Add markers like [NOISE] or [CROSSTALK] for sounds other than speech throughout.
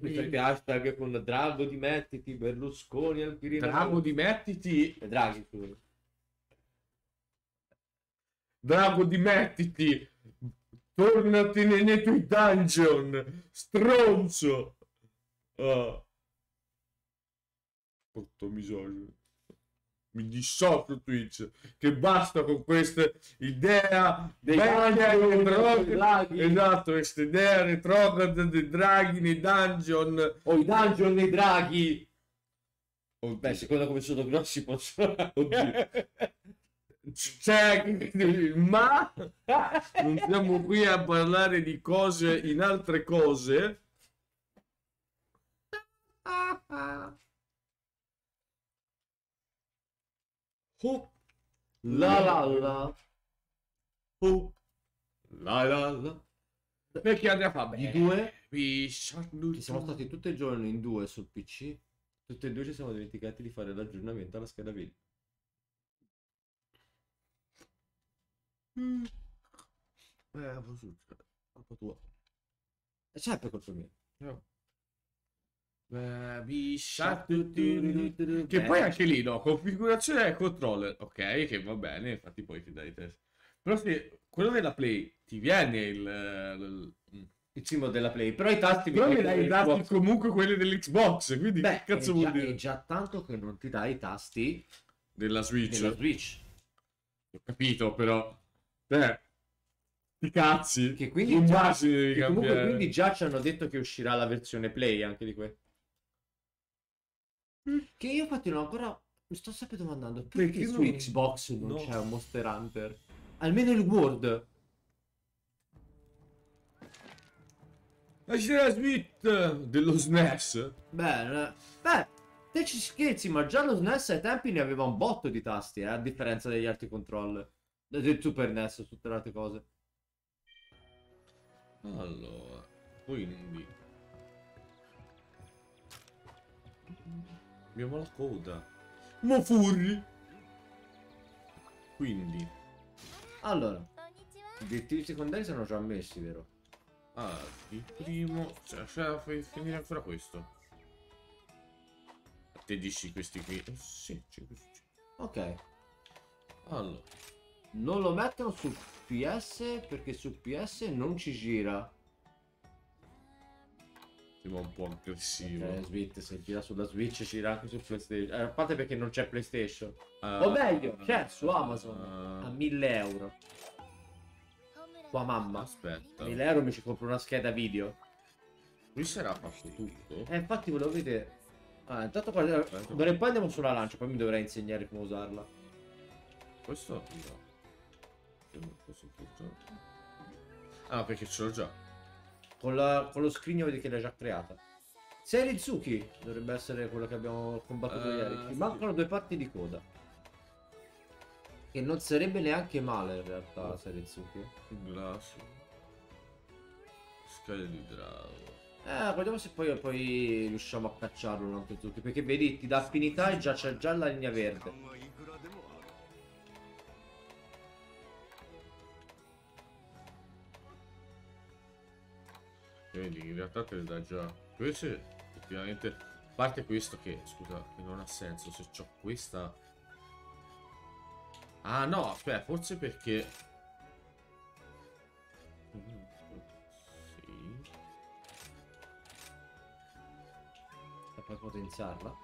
Mettete hashtag con Drago dimettiti, Berlusconi al Quirinale. Drago dimettiti. E Draghi, scusa. Drago dimettiti. Tornati nei, nei tuoi dungeon. Stronzo. Ah. Porto miseria. Mi dissocio Twitch. Che basta con questa idea Dei dungeon, draghi. Esatto, questa idea retrograda dei draghi nei dungeon. O i dungeon dei draghi. Oddio. Beh, secondo come sono grossi possono... Oddio. Cioè, ma non siamo qui a parlare di cose in altre cose. Oh, La la la. oh, la la la. Perché Andrea fa I beh, due che siamo stati tutti i giorni in due sul PC. Tutti e due ci siamo dimenticati di fare l'aggiornamento alla scheda video. Mm. Eh, posso- colpa tua. E c'è per colpa mia. No. Che poi anche lì, no, configurazione e controller, ok, che va bene, infatti poi ti dai i test. Però se quello della Play ti viene il... il- mm. Il simbolo della Play. Però i tasti Però mi dai i dati comunque quelli dell'Xbox, quindi Beh, che cazzo è vuol già, dire? è già tanto che non ti dai i tasti Della Switch, della Switch. ho capito, però... Eh, ti cazzi, Che quindi già- Che comunque quindi già ci hanno detto che uscirà la versione Play anche di questo. Che io infatti non ho ancora... Mi sto sempre domandando perché, Perché su non- Xbox non no. c'è un Monster Hunter? Almeno il World. Ma c'è la Switch dello SNES? Beh, non è- beh, te ci scherzi, ma già lo SNES ai tempi ne aveva un botto di tasti, eh, a differenza degli altri controller. Del Super NES, tutte le altre cose. Allora, quindi abbiamo la coda. Mo furri. quindi... Allora, gli obiettivi secondari sono già messi, vero? Ah, il primo... Cioè, cioè, fai finire ancora questo. Te dici questi qui? Eh, sì, 5 su 5. Ok. Allora, Non lo mettono su PS perché su PS non ci gira. Sembra un po' aggressivo. Eh, Switch, se gira sulla Switch gira anche su PlayStation. Eh, a parte perché non c'è PlayStation. Ah, o meglio, c'è su ah, Amazon. A 1000 euro. Tua mamma. Aspetta. A 1000 euro mi ci compro una scheda video. Qui sarà fatto tutto? Eh, infatti volevo vedere. Ah, intanto qua... D'ora in poi andiamo sulla lancia, poi mi dovrei insegnare come usarla. Questo no. Ah, perché ce l'ho già. Con, la- con lo scrigno vedi che l'hai già creata. Serizuki dovrebbe essere quello che abbiamo combattuto Eh, ieri. Sì. mancano due parti di coda. Che non sarebbe neanche male in realtà, Serizuki. Glass. Scale di drago. Eh, vediamo se poi, poi riusciamo a cacciarlo un altro Zuki. Perché vedi, ti dà affinità e già c'è già la linea verde. Vedi, in realtà te le dà già. Questo effettivamente. A parte questo che, scusa, che non ha senso. Se c'ho questa. Ah no, aspetta, forse perché. Sì. E poi potenziarla.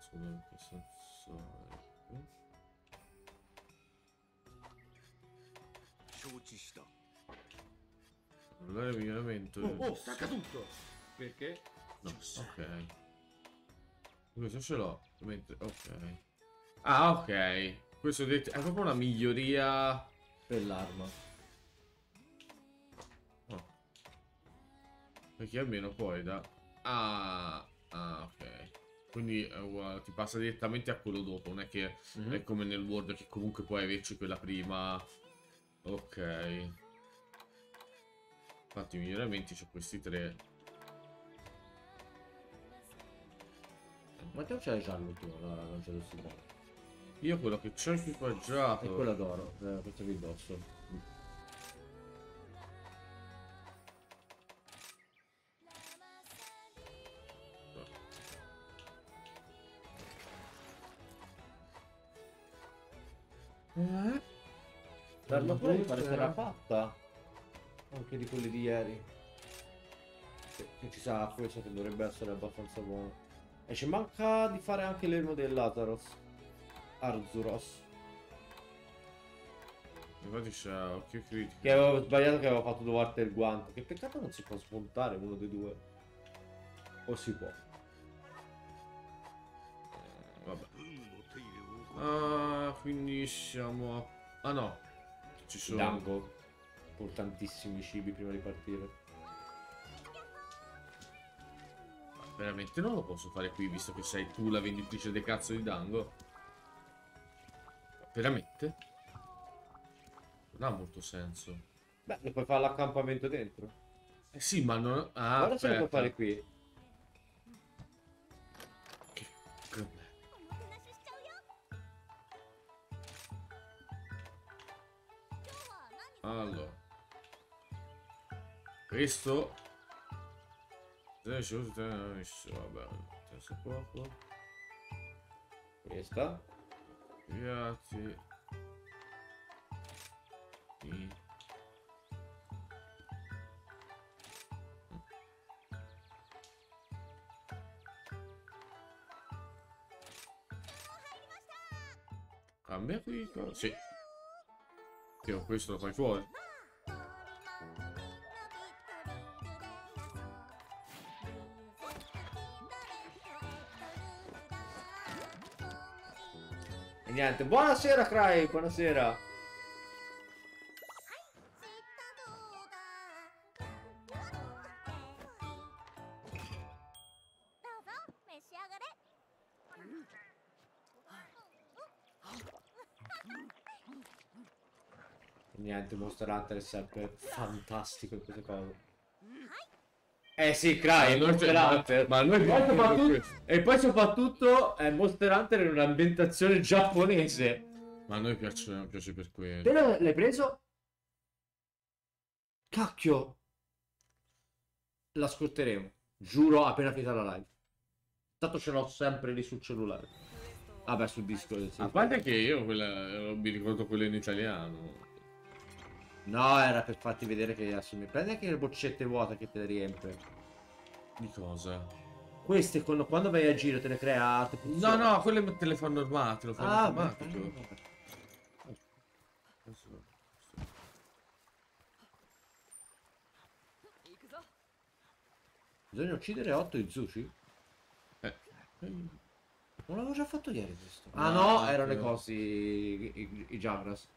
Scusa, che senso. Allora miglioramento. oh stacca tutto perché? No, ok. Questo ce l'ho. Mentre... Ok. Ah, ok. Questo è proprio una miglioria. Per l'arma. Oh. Perché almeno poi da. Ah, ah, ok. Quindi uguale, ti passa direttamente a quello dopo. Non è che Mhm. è come nel Word che comunque puoi averci quella prima. Ok. Infatti, i miglioramenti c'ho questi tre. Ma te c'è giallo tu, allora non c'è lo stesso. Io quello che c'ho equipaggiato. E quella d'oro, eh, questo qui indosso. Eh? L'armatura mi pare era fatta anche di quelli di ieri. Che, che ci sa questo cioè che dovrebbe essere abbastanza buono. E ci manca di fare anche l'elmo dell'Azaros Arzuros. Infatti c'ha occhio critico. Che avevo sbagliato che avevo fatto due volte il guanto. Che peccato non si può spuntare uno dei due. O si può. Eh, vabbè. Ah quindi siamo a... ah no. Ci sono Dango Pur tantissimi cibi prima di partire. Veramente non lo posso fare qui, visto che sei tu la venditrice del cazzo di Dango. Veramente? Non ha molto senso. Beh, lo puoi fare all'accampamento dentro. Eh sì, ma non... Ah, Guarda se lo puoi fare qui. Che... cos'è? Allora. Questo... Vabbè, senza poco. Questa. Grazie. Sì. Cambia qui. Sì. Io questo lo fai fuori. Niente. Buonasera, Cry. Buonasera. Niente, Monster Hunter è sempre fantastico in queste cose. Eh sì, Cry, Ma Monster Hunter. ma noi e, poi soprattutto, e poi soprattutto è Monster Hunter in un'ambientazione giapponese. Ma a noi piace, piace per Te quello. l'hai l'hai preso? Cacchio. L'ascolteremo. Giuro appena finita la live. Tanto ce l'ho sempre lì sul cellulare. Vabbè, sul disco. sì. A parte che io quella, mi ricordo quella in italiano. No, era per farti vedere che assumi. Prendi anche le boccette vuote che te le riempie. Di cosa? Queste con- quando vai a giro te le crea te No, no, quelle te le fanno armate, lo fanno Ah, automatico. Bisogna uccidere 8 Izuchi? Eh. Non l'avevo già fatto ieri questo. Ah No, no, erano i cosi, i, i, i Jagras.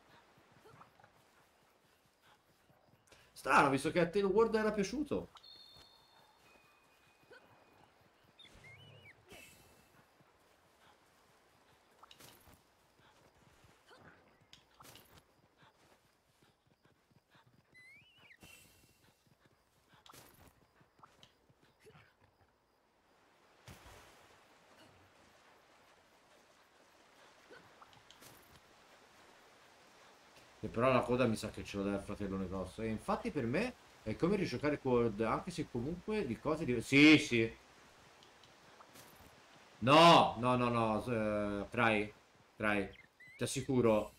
Strano, visto che a te il World era piaciuto. Però la coda mi sa che ce lo dà il fratello grosso. E infatti per me è come rigiocare World, anche se comunque di cose diverse. Sì, sì. No, no, no, no, eh, Cry, Cry, ti assicuro,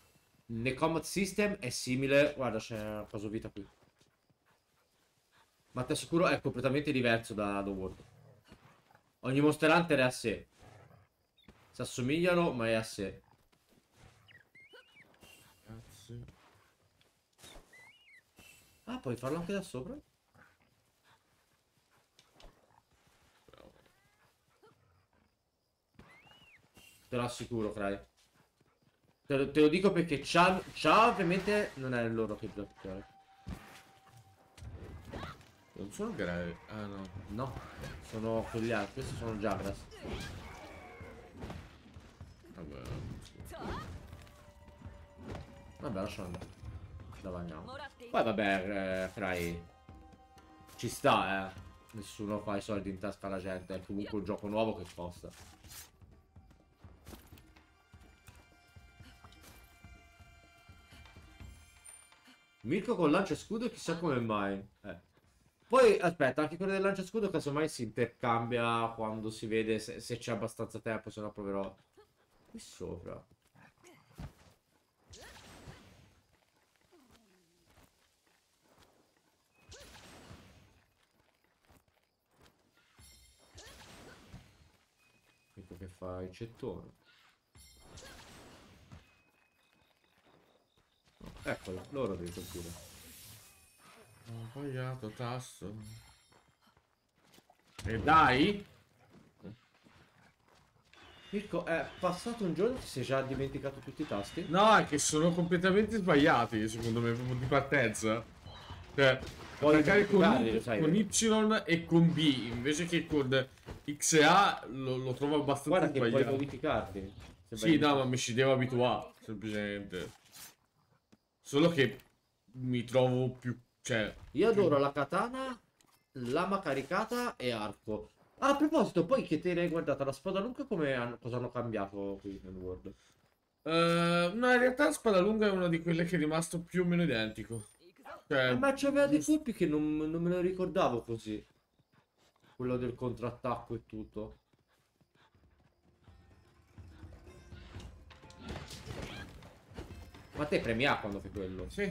nel combat system è simile, guarda c'è una cosa vita qui. Ma ti assicuro è completamente diverso da The World. Ogni Monster Hunter è a sé. Si assomigliano, ma è a sé. Cazzo. Ah, puoi farlo anche da sopra? Te lo assicuro, Cry. Te lo, te lo dico perché Ciao, Ciao ovviamente non è il loro che giocare. Non sono grave. Ah no. No, sono quegli altri, questi sono Jagras. Vabbè. Vabbè, lasciamo andare. Davanniamo. Poi vabbè, eh, Cry. Ci sta, eh. Nessuno fa i soldi in tasca alla gente. È comunque un gioco nuovo che costa. Mirko con lancia scudo chissà come mai. Eh. Poi aspetta, anche quello del lancia scudo casomai si intercambia quando si vede se, se c'è abbastanza tempo, se no proverò qui sopra. Ecco che fa il cettone. Oh, Eccolo, loro devi colpire. Ho sbagliato tasto. E dai? Mirko, è passato un giorno che si è già dimenticato tutti i tasti? No, è che sono completamente sbagliati, secondo me, proprio di partenza. Cioè, Puoi attaccare con, con Y e con B, invece che con X e A lo, lo trovo abbastanza Guarda che puoi sbagliato. modificarli. se Sì, no, ma mi ci devo abituare, semplicemente. Solo che mi trovo più... Cioè, Io adoro la katana, lama caricata e arco. Ah, a proposito, poi che te l'hai guardata la spada lunga come hanno, cosa hanno cambiato qui nel World? eh, no, in realtà Spada Lunga è una di quelle che è rimasto più o meno identico. Cioè, Eh, ma c'aveva dei colpi che non, non me lo ricordavo così. Quello del contrattacco e tutto. Ma te premi A quando fai quello? sì.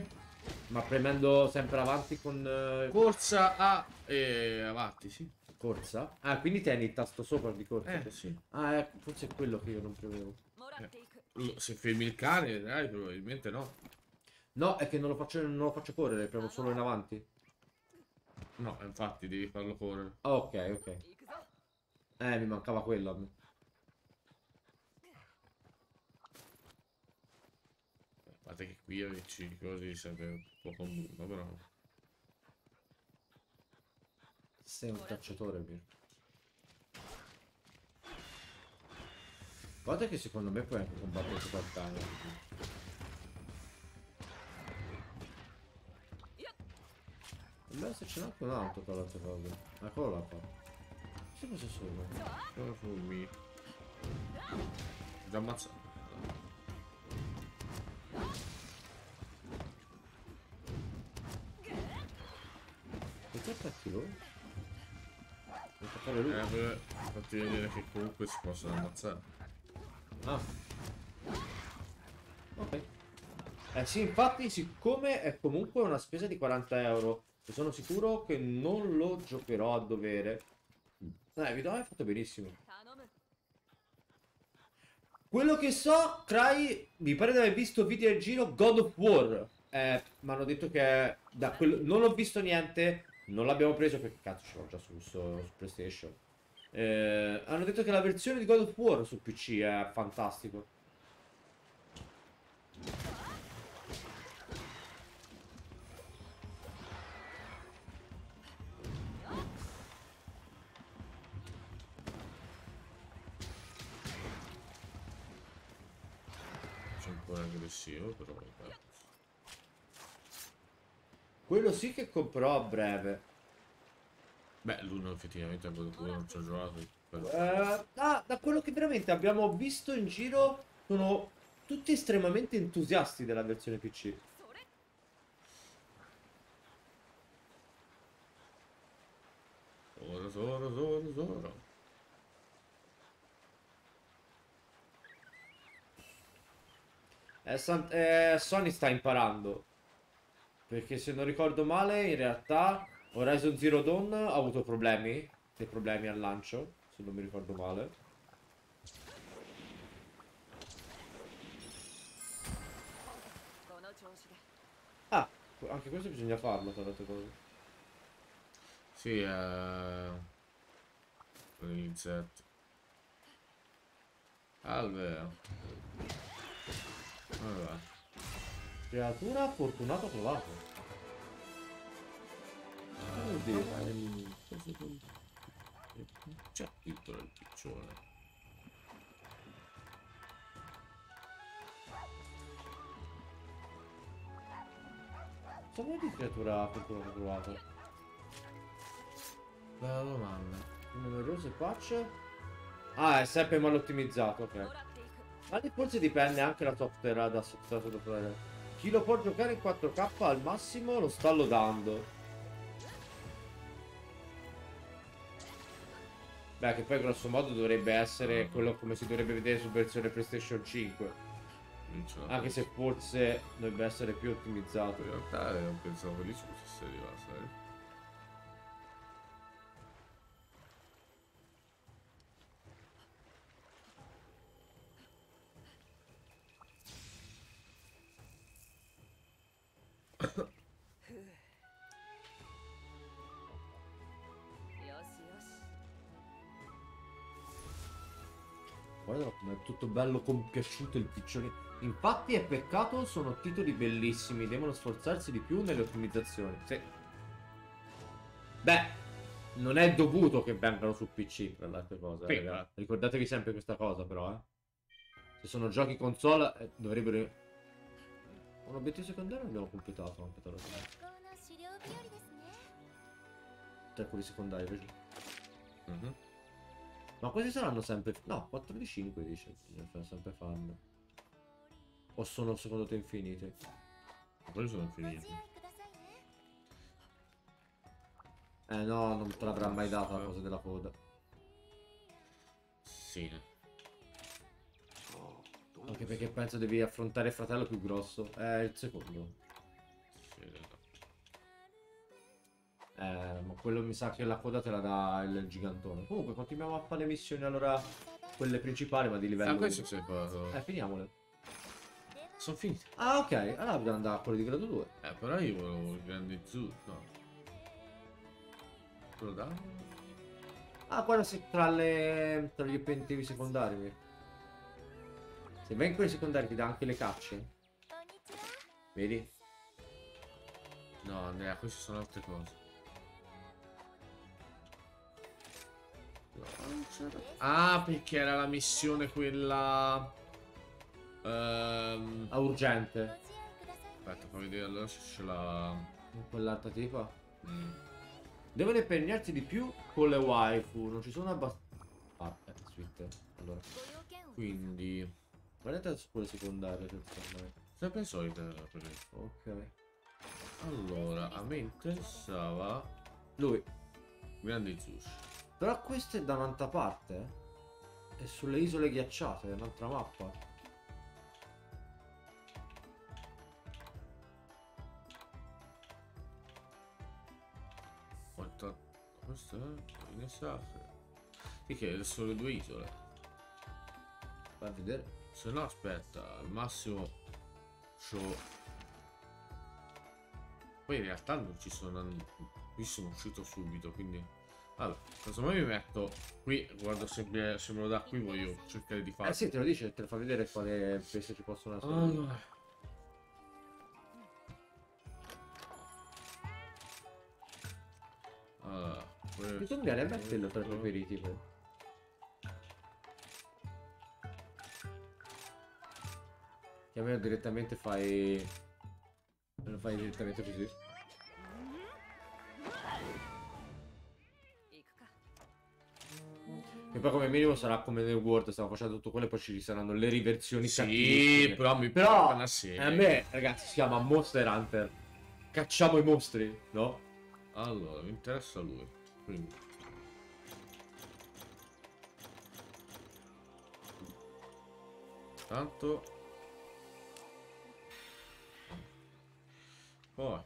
Ma premendo sempre avanti con eh, Corsa A e avanti, sì. corsa? Ah, quindi tieni il tasto sopra di corsa? Eh, sì. Ah, ecco, forse è quello che io non prevevo. Lo- Se fermi il cane, dai, probabilmente no. No, è che non lo faccio, non lo faccio correre, premo solo in avanti. No, infatti devi farlo correre. Ok, ok. Eh, mi mancava quello a me. A parte che qui averci così serve un po' con lungo, però. Sei un cacciatore, Mirko. Guarda che secondo me puoi anche combattere col cane. Beh, se ce n'è anche un altro tra le altre cose. Eccolo là qua. Che cosa sono? Sono fulmini. Già ammazzato. Perché attacchi lui? Devo attaccare lui. Eh, per farti vedere che comunque si possono ammazzare. Ah. Ok. Eh sì, infatti, siccome è comunque una spesa di 40 euro, e sono sicuro che non lo giocherò a dovere. Eh, Vito hai fatto benissimo. Quello che so, Cry, mi pare di aver visto video al giro God of War. Eh, mi hanno detto che da quello... Non ho visto niente, non l'abbiamo preso perché cazzo ce l'ho già su, su- su PlayStation. Eh, hanno detto che la versione di God of War su PC è fantastico. Aggressivo, però vabbè. Quello sì che comprò a breve. Beh, l'uno effettivamente a quello che non ci ho giocato. Però... Eh, ah, da quello che veramente abbiamo visto in giro, sono tutti estremamente entusiasti della versione PC. それ Ora, ora, ora, ora. Eh, eh, Sony sta imparando. Perché se non ricordo male, in realtà Horizon Zero Dawn ha avuto problemi. Dei problemi al lancio, se non mi ricordo male. Ah, anche questo bisogna farlo, tra l'altro. Sì, eh... Realizzato. Alveo. Allora. Creatura fortunato trovato. Che vuol dire? C'è il titolo del piccione. Vuol dire creatura fortunato trovato? Bella domanda. Numerose patch? Ah, è sempre mal ottimizzato, ok. Ma forse dipende anche la top terra da sottotitolare. Chi lo può giocare in 4K al massimo lo sta lodando. Beh, che poi grosso modo dovrebbe essere mm. quello come si dovrebbe vedere su versione PlayStation 5. Anche se forse dovrebbe essere più ottimizzato. In realtà eh, non pensavo lì su se si arrivasse. Eh? molto bello, compiaciuto il piccione. Infatti è peccato, sono titoli bellissimi, devono sforzarsi di più nelle ottimizzazioni. Sì. Beh, non è dovuto che vengano su PC, tra le altre cose. Sì, Ricordatevi sempre questa cosa, però, eh. Se sono giochi console, eh, dovrebbero... Un obiettivo secondario abbiamo completato anche tra l'altro. Tre quelli secondari, vedi? Mhm. Ma questi saranno sempre... No, 4 di 5 dice. Cioè, Bisogna sempre fan. O sono secondo te infiniti? Ma quelli sono infiniti. Eh no, non te l'avrà mai data la cosa della coda. Sì. Oh, Anche perché penso devi affrontare il fratello più grosso. Eh, il secondo. Eh, ma quello mi sa che la coda te la dà il gigantone. Comunque, continuiamo a fare le missioni, allora, quelle principali, ma di livello... Ah, questo sei fatto. Eh, finiamole. Sono finite. Ah, ok. Allora dobbiamo andare a quello di grado 2. Eh, però io volevo il grande zoo, no. Quello da... Ah, guarda si tra le... tra gli obiettivi secondari. Se vai in quelli secondari ti dà anche le cacce. Vedi? No, Andrea, queste sono altre cose. Ah, perché era la missione quella... Ehm... Ah, urgente. Aspetta, fammi vedere allora se ce l'ha... Quell'altra tipa? Mm. Devono impegnarsi di più con le waifu, non ci sono abbastanza... Ah, eh, aspetta, allora. Quindi... Guardate pure secondario, cioè, secondo me. Sempre il solito Ok. Allora, a me interessava... Lui. Grande Zushi. Però questo è da un'altra parte. È sulle isole ghiacciate, è un'altra mappa. Quanta... Questo è? In estate. Sì che è solo due isole. Vai a vedere. Se no aspetta, al massimo c'ho... Poi in realtà non ci sono... Qui sono uscito subito, quindi... Vabbè, casomai mi metto qui, guardo se, mi- se me lo dà qui, voglio cercare di fare. Eh sì, te lo dice, te lo fa vedere quale peste ci possono essere. Allora. Allora, questo- Bisogna metterlo tra i preferiti. poi. Che almeno direttamente fai. Lo fai direttamente così. Che poi come minimo sarà come nel World, stiamo facendo tutto quello e poi ci saranno le riversioni Sì, cattivissime. però mi Però. A me, ragazzi, si chiama Monster Hunter. Cacciamo i mostri, no? Allora, mi interessa lui. Quindi. Tanto. Poi.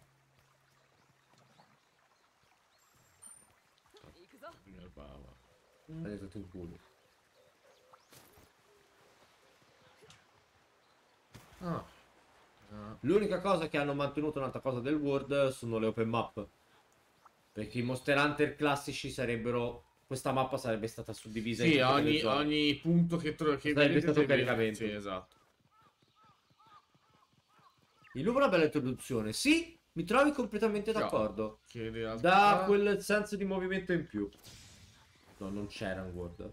Hai tutto in culo. Ah. Ah. L'unica cosa che hanno mantenuto un'altra cosa del World sono le open map. Perché i Monster Hunter classici sarebbero. Questa mappa sarebbe stata suddivisa Sì, le ogni, ogni punto che trovi. Che Sarebbe stato deve- caricamento. Sì, esatto. Il lupo è una bella introduzione. Sì, mi trovi completamente d'accordo. In realtà... Da quel senso di movimento in più. No, non c'era un guarda.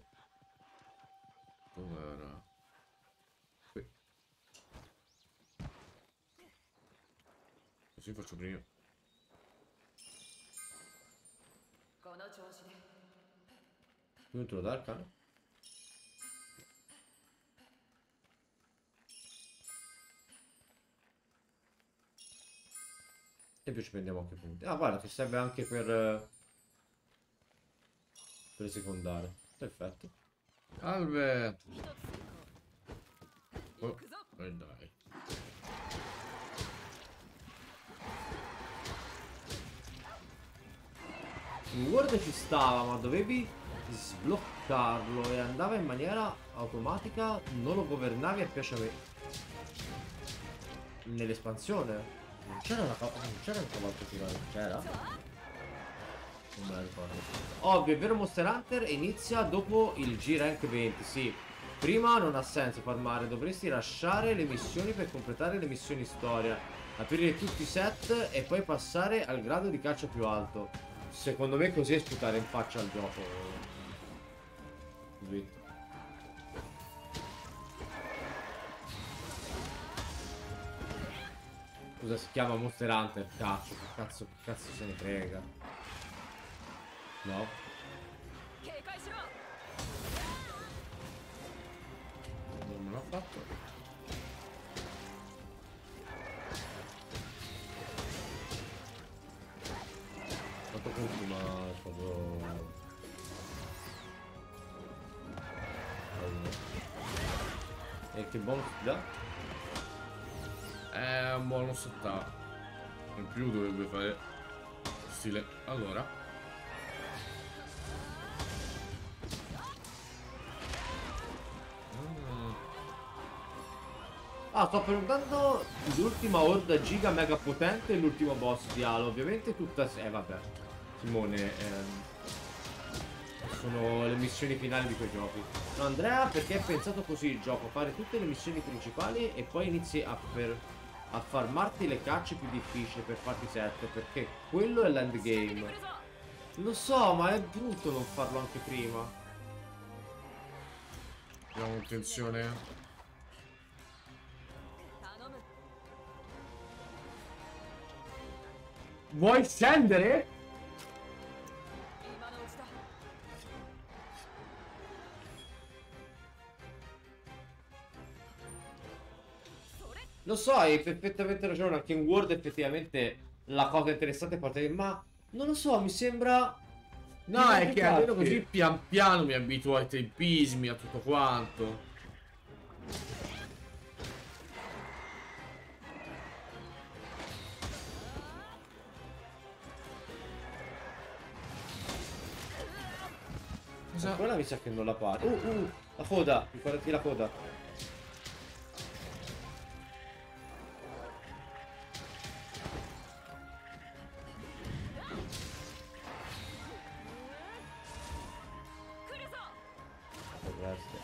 Com'era? Qui. Così faccio prima. Non te lo dà il cane? E poi ci prendiamo anche punti. Ah, guarda, che serve anche per... Eh, per secondare. Perfetto. Albert! Oh, eh dai. In Word ci stava, ma dovevi sbloccarlo e andava in maniera automatica, non lo governavi a piacere. Nell'espansione? Non c'era la non c'era il cavallo finale, c'era? Non me la ricordo. Ovvio, il vero Monster Hunter inizia dopo il G-Rank 20, sì. Prima non ha senso farmare, dovresti lasciare le missioni per completare le missioni storia, aprire tutti i set e poi passare al grado di caccia più alto. Secondo me così è sputare in faccia al gioco. Sweet. Cosa si chiama Monster Hunter? Cazzo, che cazzo, che cazzo se ne frega. No. Non me l'ha fatto. fatto contro ma è proprio e eh, che bonus ti dà? è un bonus attacco in più dovrebbe fare stile allora Ah, sto preguntando l'ultima orda giga mega potente e l'ultimo boss di Halo. Ovviamente tutta... Eh, vabbè. Simone, ehm, sono le missioni finali di quei giochi. No, Andrea, perché hai pensato così il gioco? Fare tutte le missioni principali e poi inizi a, per, a farmarti le cacce più difficili per farti sette, perché quello è l'endgame. Lo so, ma è brutto non farlo anche prima. Abbiamo attenzione. Vuoi scendere? Lo so, hai perfettamente ragione, anche in World effettivamente la cosa interessante è parte ma non lo so, mi sembra... No, è che almeno così pian piano mi abituo ai tempismi, a tutto quanto. Cosa? Quella mi sa che non la pare. Uh, uh, la coda, ricordati la coda. Dovreste.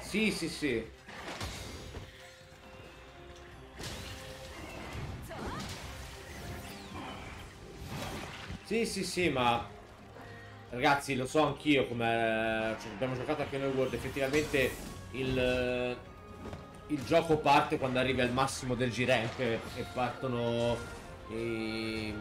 Sì, sì, sì. Sì, sì, sì, ma ragazzi, lo so anch'io come cioè, abbiamo giocato anche noi World, effettivamente il, il gioco parte quando arrivi al massimo del G-Rank e partono i,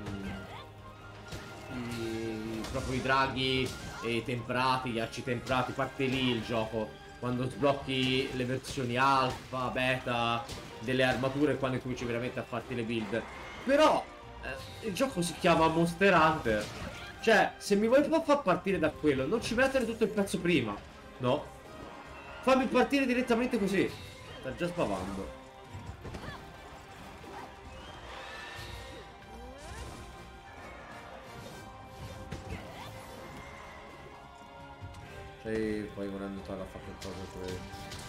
i- proprio i draghi e i temprati, gli arci temprati, parte lì il gioco. Quando sblocchi le versioni alfa, beta delle armature, quando cominci veramente a farti le build. Però il gioco si chiama Monster Hunter. Cioè, se mi vuoi fa- far partire da quello, non ci mettere tutto il pezzo prima. No. Fammi partire direttamente così. Sta già spavando. Cioè, poi volendo tornare a fare qualcosa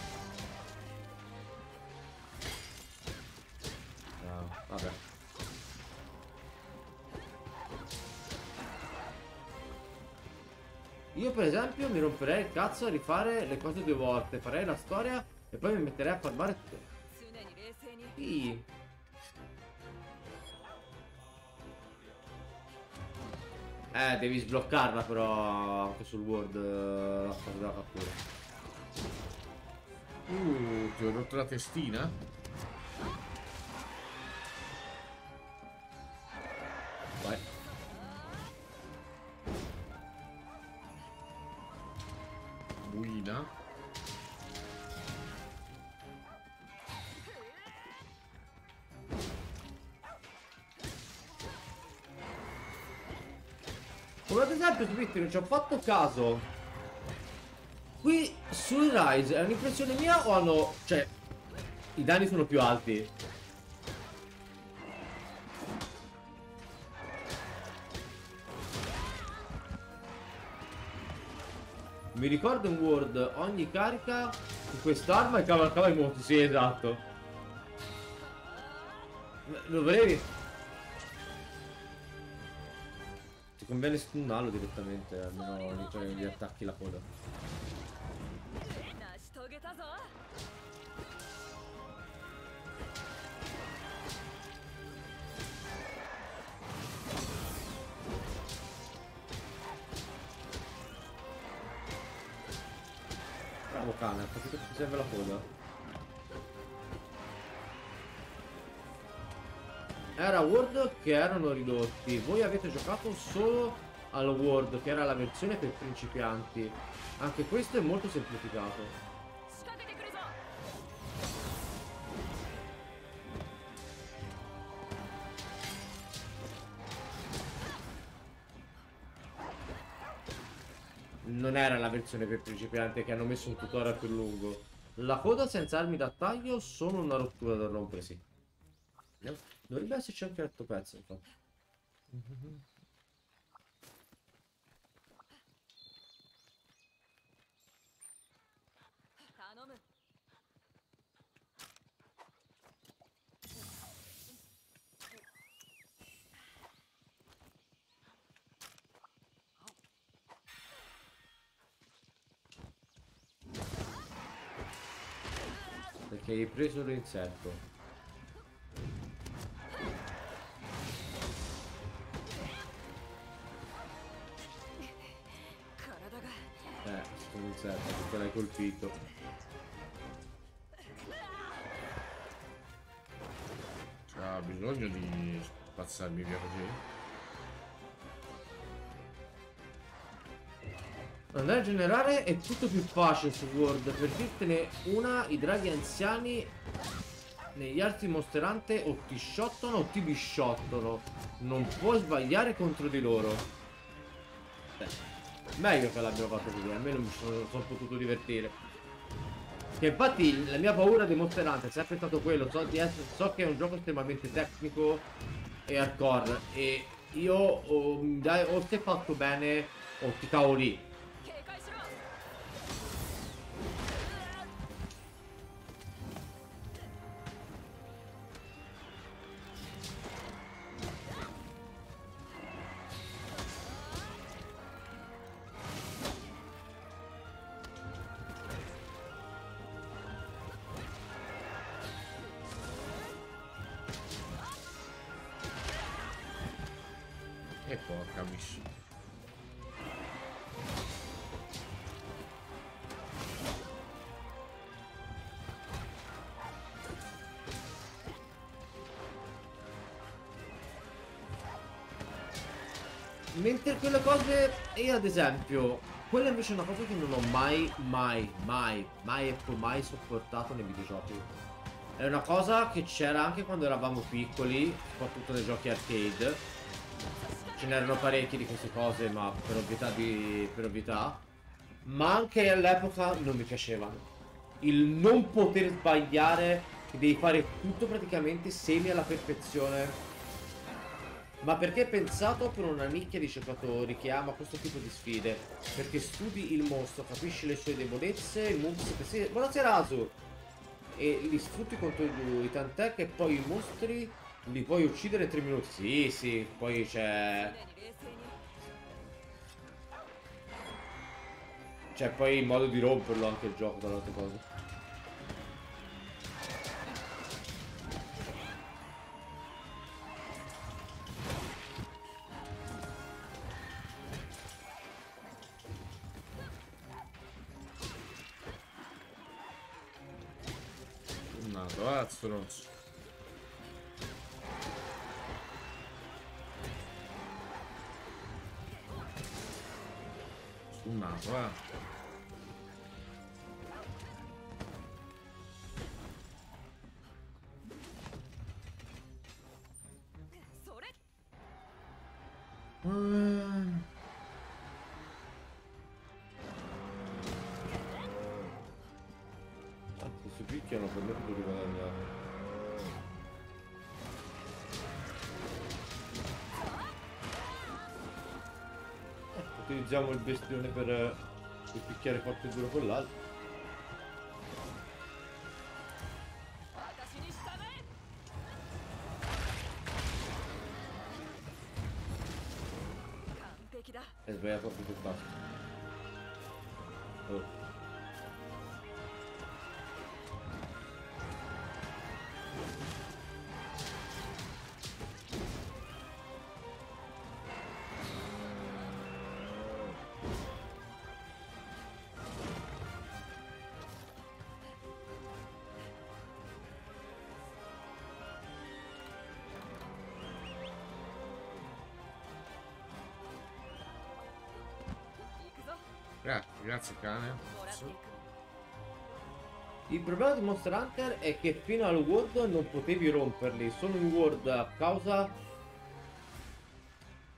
esempio mi romperei il cazzo a rifare le cose due volte Farei la storia e poi mi metterei a farmare tutto. Sì. Eh, devi sbloccarla però anche sul world eh, la fase della cattura Uh, ti ho rotto la testina? Su Twitter ci ho fatto caso. Qui sul Rise è un'impressione mia o hanno. cioè. I danni sono più alti. Mi ricordo in Word ogni carica di quest'arma cavalcava i mostri, sì esatto. Lo volevi? Conviene stunnarlo direttamente, almeno inizio gli attacchi la coda. che erano ridotti. Voi avete giocato solo al World, che era la versione per principianti. Anche questo è molto semplificato. Non era la versione per principianti che hanno messo un tutorial più lungo. La coda senza armi da taglio sono una rottura da rompersi. No. Dovrebbe esserci anche l'altro pezzo, infatti. Perché hai preso l'insetto. Insetto, perché l'hai colpito. Ha bisogno di spazzarmi via così? Andare a generare è tutto più facile su World. Per dirtene una, i draghi anziani negli altri Monster o ti shottano o ti bisciottano. Non puoi sbagliare contro di loro. Beh, meglio che l'abbiano fatto così, almeno mi sono, sono potuto divertire. Che infatti la mia paura dei Monster Hunter è sempre stato quello, so, di essere- so che è un gioco estremamente tecnico e hardcore e io o, o sei fatto bene o ti cavo lì. Mentre quelle cose, io ad esempio, quella invece è una cosa che non ho mai, mai, mai, mai e poi mai sopportato nei videogiochi. È una cosa che c'era anche quando eravamo piccoli, soprattutto nei giochi arcade. Ce n'erano parecchi di queste cose, ma per ovvietà di. per ovvietà. Ma anche all'epoca non mi piacevano. Il non poter sbagliare, che devi fare tutto praticamente semi alla perfezione ma perché è pensato per una nicchia di giocatori che ama questo tipo di sfide? Perché studi il mostro, capisci le sue debolezze, il moveset... si... buonasera Asu! E li sfrutti contro di lui, tant'è che poi i mostri li puoi uccidere in 3 minuti. Sì, sì, poi c'è... C'è poi il modo di romperlo anche il gioco, tra le altre. Non so. Sul naso, eh. Mm. Tanto si picchiano per me per Utilizziamo il bestione per, eh, per picchiare forte duro con l'altro. Grazie cane. Il problema di Monster Hunter è che fino al World non potevi romperli, sono in World a causa...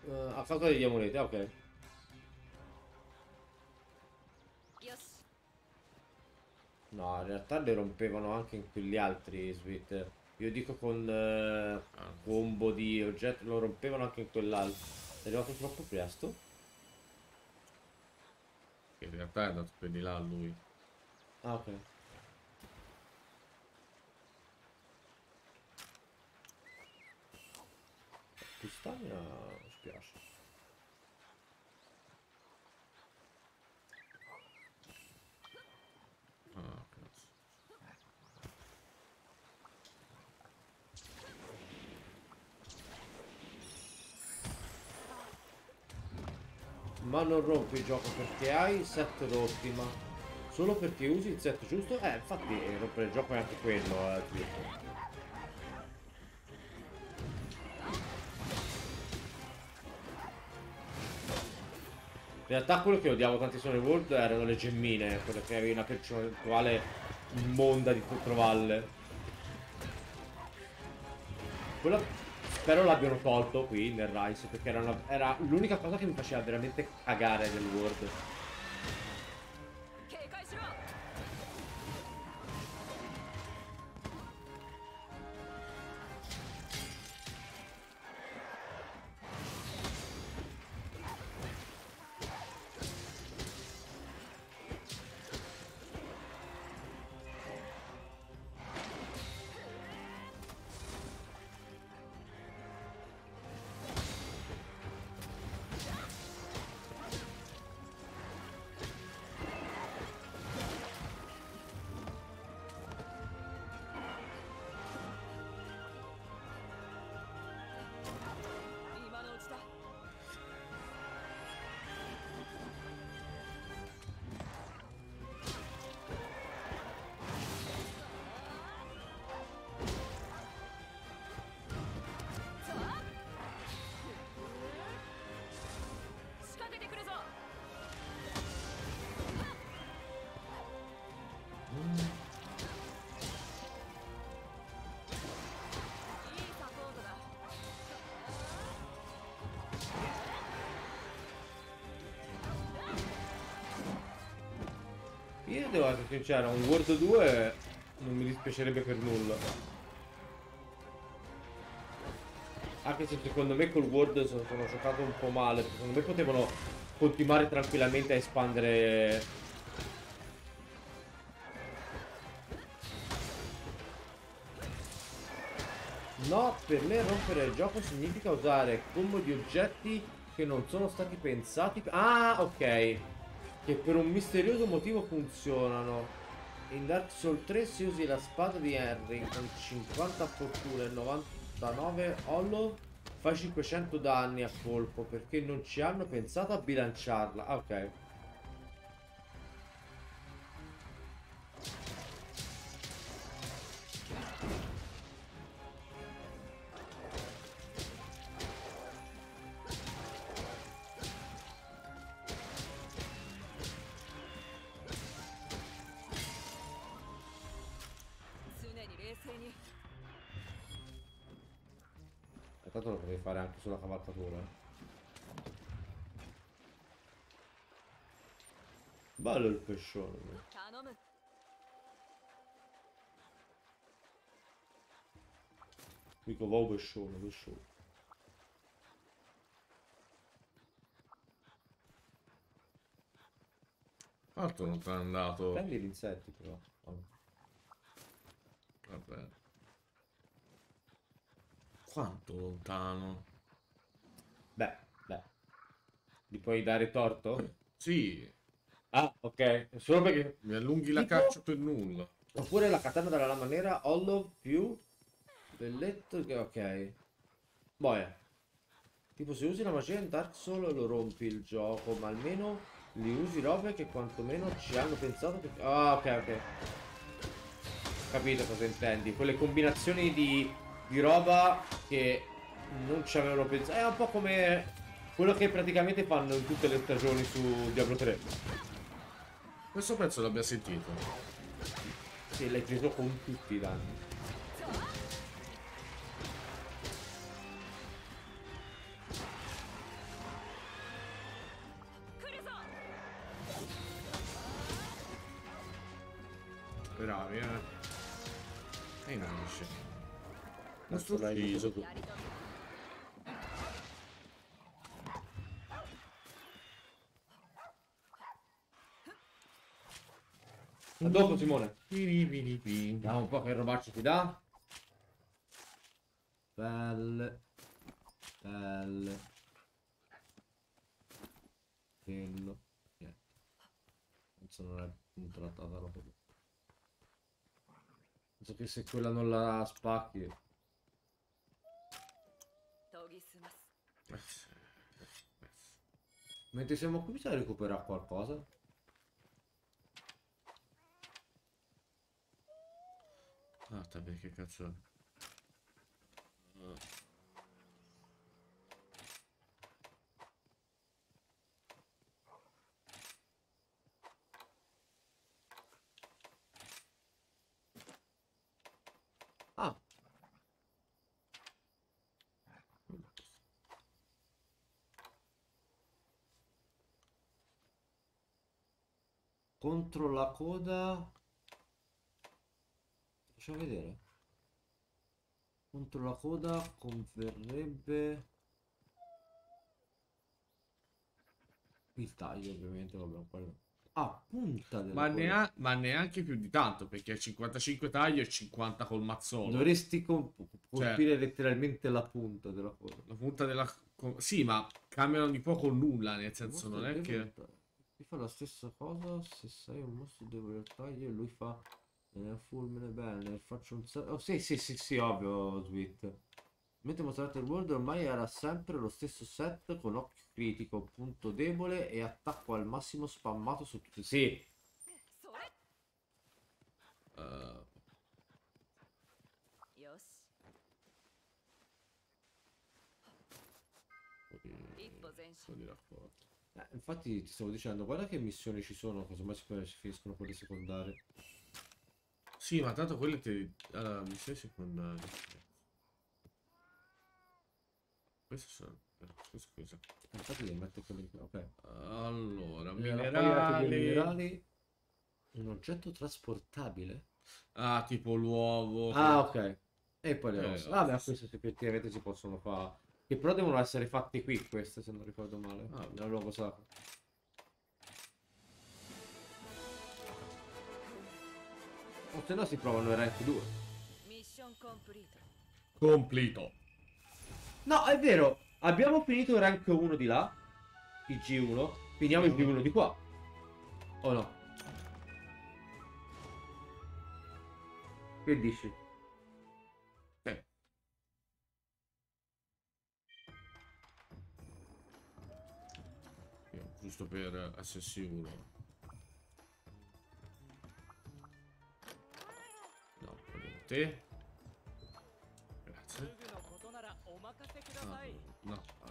Uh, a causa degli amuleti, ah, ok. No, in realtà le rompevano anche in quegli altri Sweet. Io dico con eh, ah. combo di oggetti, lo rompevano anche in quell'altro. È arrivato troppo presto che in realtà è andato per di là lui. Ah, ok. Pistagna mi spiace. Ah, cazzo. Ma non rompi il gioco perché hai il set rotti, ma solo perché usi il set giusto? Eh, infatti eh, rompere il gioco è anche quello, eh, Twitch. realtà quello che odiavo tantissimo nel World erano le gemmine, quelle che avevi una percentuale immonda di trovarle. Quella spero l'abbiano tolto qui nel Rise, perché era, era l'unica cosa che mi faceva veramente cagare del World. Devo essere sincero, un World 2 non mi dispiacerebbe per nulla. Anche se secondo me col World sono, sono giocato un po' male, secondo me potevano continuare tranquillamente a espandere... No, per me rompere il gioco significa usare combo di oggetti che non sono stati pensati... Ah, ok che per un misterioso motivo funzionano. In Dark Souls 3 se usi la spada di Henry con 50 fortuna e 99 hollow fai 500 danni a colpo perché non ci hanno pensato a bilanciarla. Ah, ok. Anche sulla cavalcatura. eh. Bello il pescione. 頼む Dico, wow, pescione, pescione. Quanto non è andato? Prendi gli insetti però. Vabbè. Vabbè. Quanto lontano? Beh, beh. Gli puoi dare torto? Sì, Ah, ok. Solo perché... mi allunghi la Tipo? caccia per nulla. Oppure la katana della lama nera, hollow più... Belletto che... Ok. Boia. Tipo se usi la magia in Dark Souls lo rompi il gioco, ma almeno li usi robe che quantomeno ci hanno pensato perché... Ah, ok, ok. Capito cosa intendi. Quelle combinazioni di, di roba che non ci avevano pensato. È un po' come quello che praticamente fanno in tutte le stagioni su Diablo 3. Questo pezzo l'abbia sentito. Sì, l'hai preso con tutti i danni. Bravi, eh. E non esce. Non sto ucciso tu. Dopo Simone. Vediamo un po' che robaccio ti dà. Pelle. Pelle. Quello. Yeah. Penso non è trattata la roba. Penso che se quella non la spacchi. Mentre siamo qui bisogna recuperare qualcosa. Ah, vabbè, cazzo è? Contro la coda Facciamo vedere. Contro la coda converrebbe... Il taglio ovviamente, vabbè, quello. Ah, punta della Ma, nea- ma neanche più di tanto, perché 55 taglio e 50 col mazzolo. Dovresti com- Cioè- colpire letteralmente la punta della coda. La punta della... Sì, ma cambiano di poco nulla, nel senso non è che... Ti fa la stessa cosa se sei un mostro debole al taglio e lui fa ne fulmine bene, faccio un sacco... Oh, sì, sì, sì, sì, ovvio, Sweet. Mentre mostrate il World ormai era sempre lo stesso set con occhio critico, punto debole e attacco al massimo spammato su tutti. Sì. Eh, eh infatti ti stavo dicendo guarda che missioni ci sono, casomai si finiscono quelle secondarie. Sì, ma tanto quelle te... Allora, missioni secondarie. Queste sono... eh, Scusa, scusa. Infatti mettere quelli qui, ok. Allora, Eh, minerali... minerali. Un oggetto trasportabile? Ah, tipo l'uovo. Ah, ok. E poi le Eh, ossa. Vabbè, sì, queste effettivamente si possono fare. Che però devono essere fatti qui, queste, se non ricordo male. Ah, luogo sacro. O se no si provano i rank 2. Mission complete. Complito. No, è vero. Abbiamo finito il rank 1 di là. Il G1. Finiamo il G1 di qua. O no? Che dici? Eh. Giusto per essere sicuro. te. Grazie. Ah, no, no.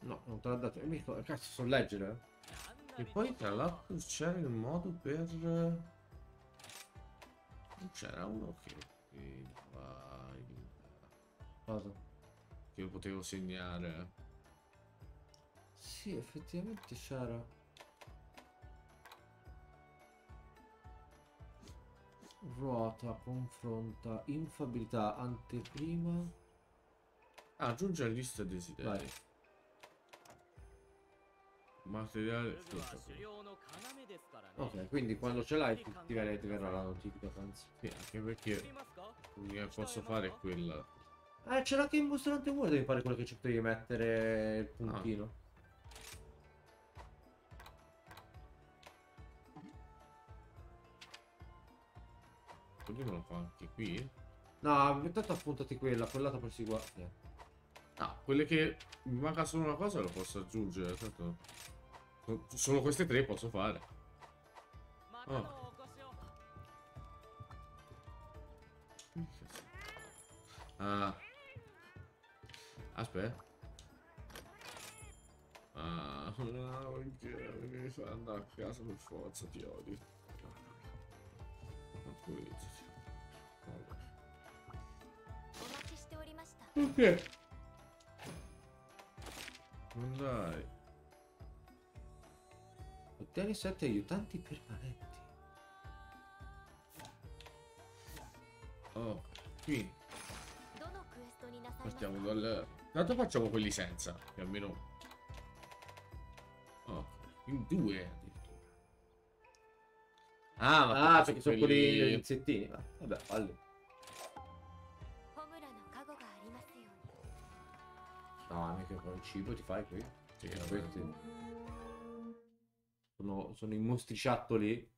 No, non te l'ha dato. Eh, Amico, cazzo, so leggere. Eh. E poi tra l'altro c'era il modo per... Eh, non c'era uno che... che. Cosa? Che potevo segnare. Sì, effettivamente c'era. Ruota, confronta, infabilità, anteprima. Aggiunge la lista desideri. Vai. Materiale Ok, quindi quando ce l'hai ti, ti verrà la notifica, penso. Sì, anche perché l'unica posso fare è quella. Eh, ce c'era anche in Booster Ante War, devi fare quello che ci devi mettere il puntino. Ah. Io lo fa anche qui. No, intanto appuntati quella, quell'altra poi si guarda. Eh. No, quelle che mi manca solo una cosa lo posso aggiungere, tanto... Solo queste tre posso fare. Oh. Ah. Aspetta. Ah, no, mi devi andare a casa per forza, ti odio. Ma pulizzo. Perché? Non Dai. Ottieni 7 aiutanti permanenti. Oh, quindi. Partiamo dal... Tanto facciamo quelli senza, che almeno... Oh, in due addirittura. Ah, ma ah, perché sono quelli insettini, ma... Vabbè, allora. No, mica con il cibo ti fai qui. Sì, Questi sono, sono i mostriciattoli.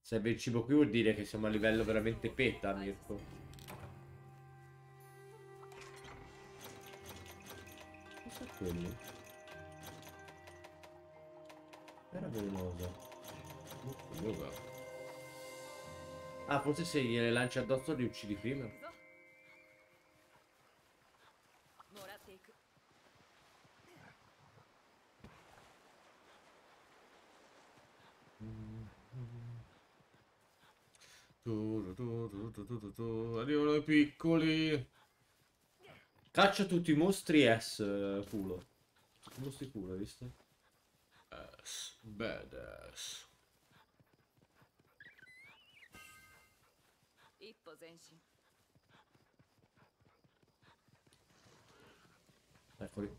Se avete il cibo qui vuol dire che siamo a livello veramente peta, Mirko. Cosa è quello? Era velenosa. Dov'è? Ah, forse se gliele lanci addosso li uccidi prima. Tu, tu, Arrivano i piccoli. Caccia tutti i mostri S, eh, culo. Mostri culo, hai visto? S, badass. Eccoli.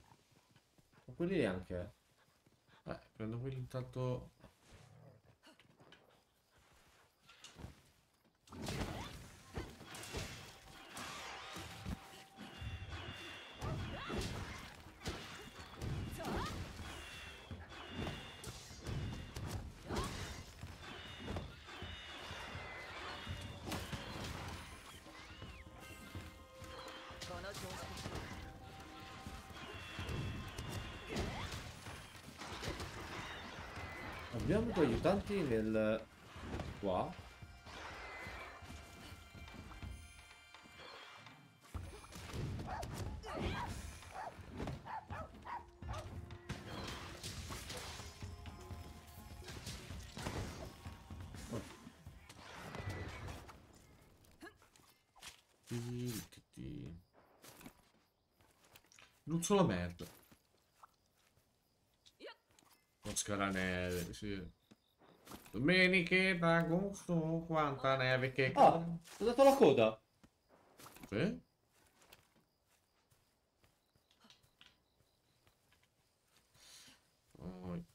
Ma quelli neanche. eh. Eh, prendo quelli intanto Abbiamo due aiutanti nel... Qua. Non so la merda. Non scaraneve, sì. Domeniche d'agosto, quanta neve che... Ah, ho dato la coda. Sì? Poi-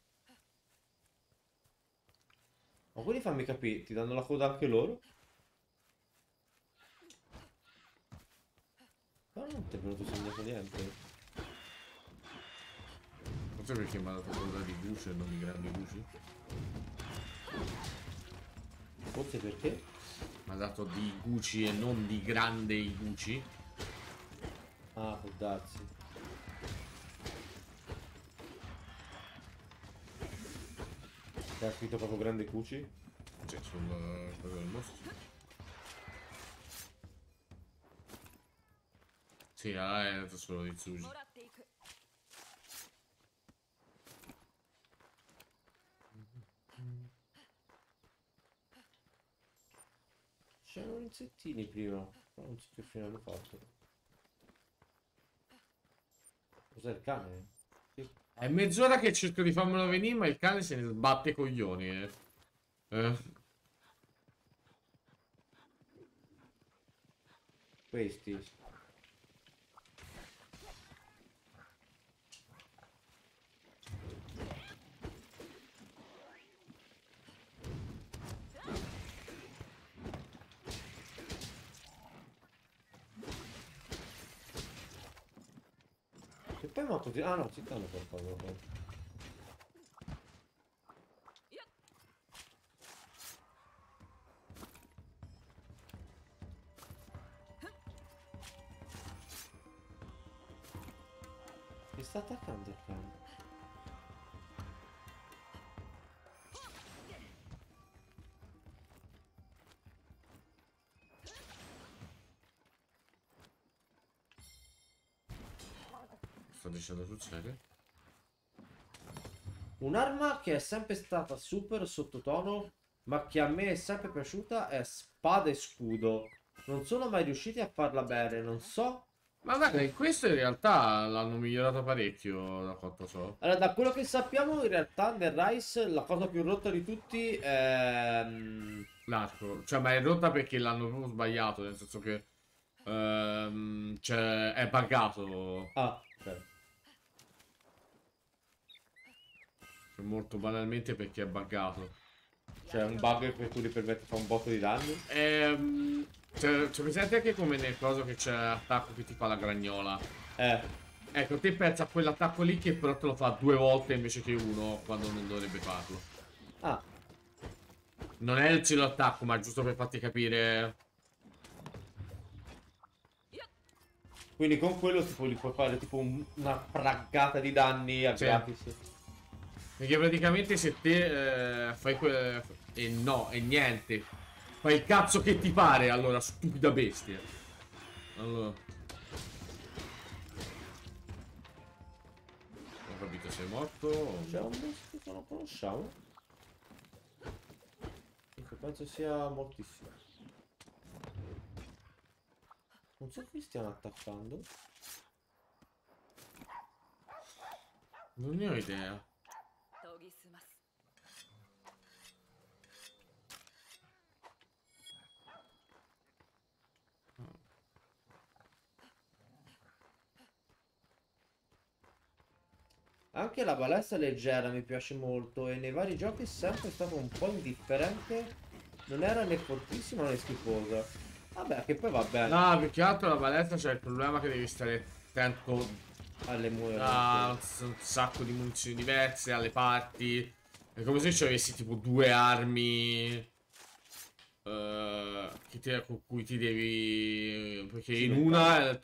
Ma quelli fammi capire, ti danno la coda anche loro? Ma non ti è venuto segnato niente. Forse perché mi ha dato paura di luce e non di grandi luci. Forse perché? Mi ha dato di Gucci e non di grande Gucci. Ah, può darsi. C'è scritto proprio grande cuci? Cioè, sul quello del mostro. Sì, ah, è dato solo di Tsuji. C'erano insettini prima, però non so che fine hanno fatto. Cos'è il cane? Sì. È mezz'ora che cerco di farmelo venire, ma il cane se ne sbatte i coglioni, eh. Eh, Questi. E poi ma così... Ah no, ci stanno qualcosa. poi. Mi sto dicendo sul serio? Un'arma che è sempre stata super sottotono, ma che a me è sempre piaciuta è spada e scudo. Non sono mai riusciti a farla bene, non so. Ma guarda, in questo in realtà l'hanno migliorato parecchio, da quanto so. Allora, da quello che sappiamo, in realtà nel Rise la cosa più rotta di tutti è... mm, L'arco. Cioè, ma è rotta perché l'hanno proprio sbagliato, nel senso che... ehm, cioè, è buggato. Ah, Cioè, molto banalmente perché è buggato. C'è un bug che tu gli permette di fare un botto di danni. Ehm, cioè, c'è presente anche come nel coso che c'è l'attacco che ti fa la gragnola. Eh, Ecco, te pensa a quell'attacco lì che però te lo fa due volte invece che uno quando non dovrebbe farlo. ah, Non è il cielo attacco, ma giusto per farti capire. quindi con quello tipo, gli puoi fare tipo un- una praggata di danni a Sì. gratis. Perché praticamente se te eh, fai que- E no, e niente. Fai il cazzo che ti pare, allora, stupida bestia. Allora. Ho capito, sei morto? C'è un boss che non conosciamo. Ecco, penso sia mortissimo. Non so chi stiano attaccando. Non ne ho idea. Anche la balestra leggera mi piace molto e nei vari giochi è sempre stato un po' indifferente. Non era né fortissima né schifosa. Vabbè, che poi va bene. No, più che altro la palestra c'è il problema che devi stare attento Alle mura. un sacco di munizioni diverse, alle parti. È come se ci avessi tipo due armi che ti- con cui ti devi... Perché in una... Eh?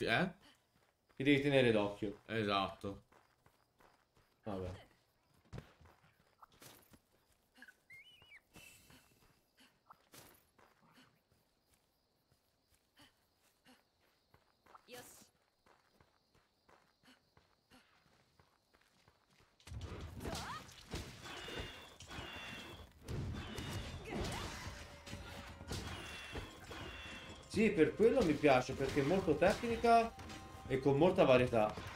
Ti devi tenere d'occhio. Esatto. Vabbè. Sì, per quello mi piace perché è molto tecnica e con molta varietà.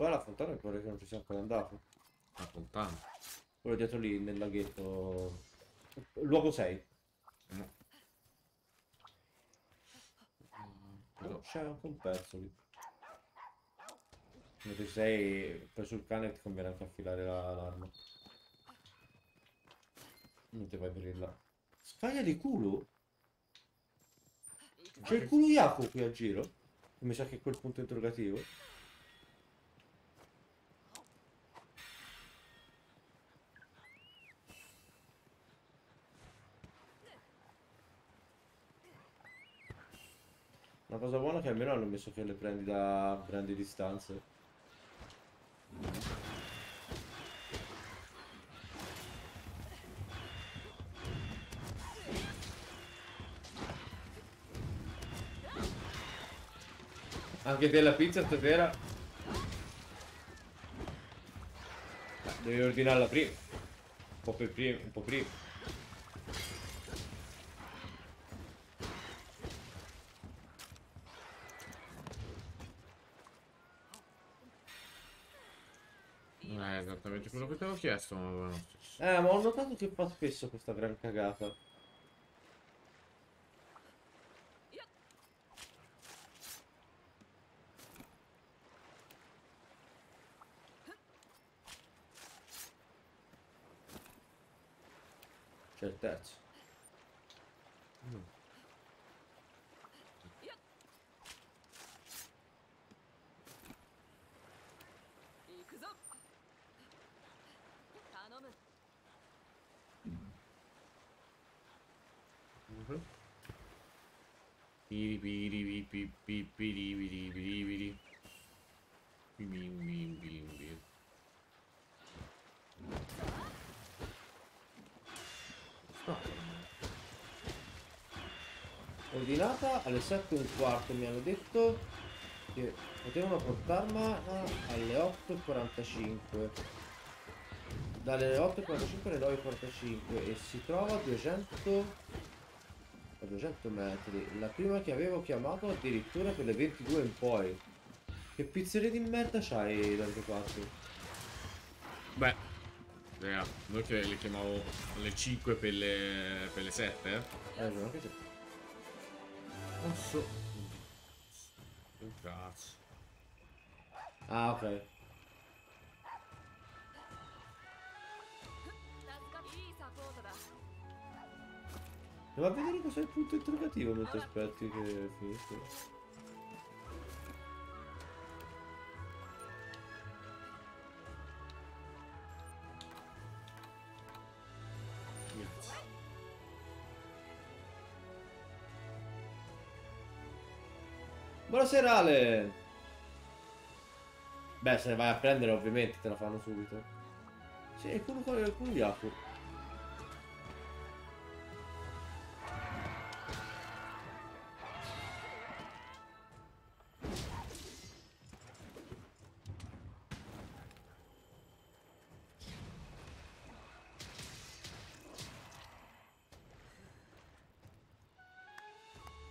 Poi alla fontana pare che non ci sia ancora andato. La fontana. Quello dietro lì nel laghetto. Luogo 6. Però- C'è anche un pezzo lì. Mentre sei poi sul cane ti conviene anche affilare la- l'arma. Non ti vai per il là. Scaglia di culo? C'è il culo Yaku qui a giro? Mi sa che è quel punto interrogativo. Una cosa buona è che almeno hanno messo che le prendi da grandi distanze. Anche te la pizza stasera? Devi ordinarla prima. Un po' per prima, un po' prima. Non è esattamente quello che ti avevo chiesto, ma. Eh, ma ho notato che fa spesso questa gran cagata. Ordinata alle 7 e un quarto mi hanno detto che potevano portarla alle 8.45 dalle 8.45 alle 9.45 e si trova a 200 a 200 metri la prima che avevo chiamato addirittura per le 22 in poi che pizzeria di merda c'hai da queste parti? Beh, raga, noi che le chiamavo alle 5 per le, per le 7, eh? eh no, anche se Posso... Un cazzo. Ah, ok. Devo a vedere cos'è il punto interrogativo mentre aspetti che finisca. Buonasera Ale! Beh, se vai a prendere ovviamente te la fanno subito. Sì, è quello, quello, quello di Aku.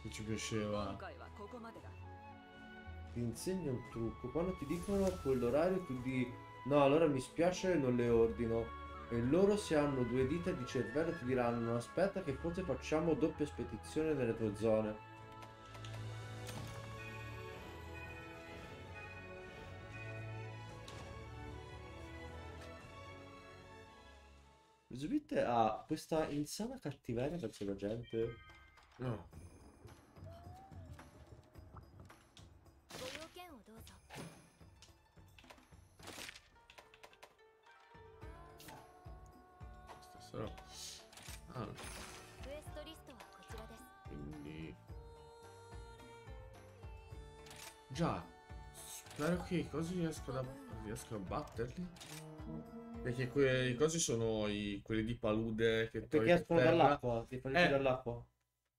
Che ci 今 piaceva ti insegna un trucco. Quando ti dicono a quell'orario tu di no, allora mi spiace non le ordino. E loro se hanno due dita di cervello ti diranno aspetta che forse facciamo doppia spedizione nelle tue zone. Zubit ha questa insana cattiveria verso la gente. No. Già, spero che i cosi riescano a, riescano a batterli. Perché quei cosi sono i, quelli di palude che Perché escono dall'acqua, ti fanno eh, dall'acqua.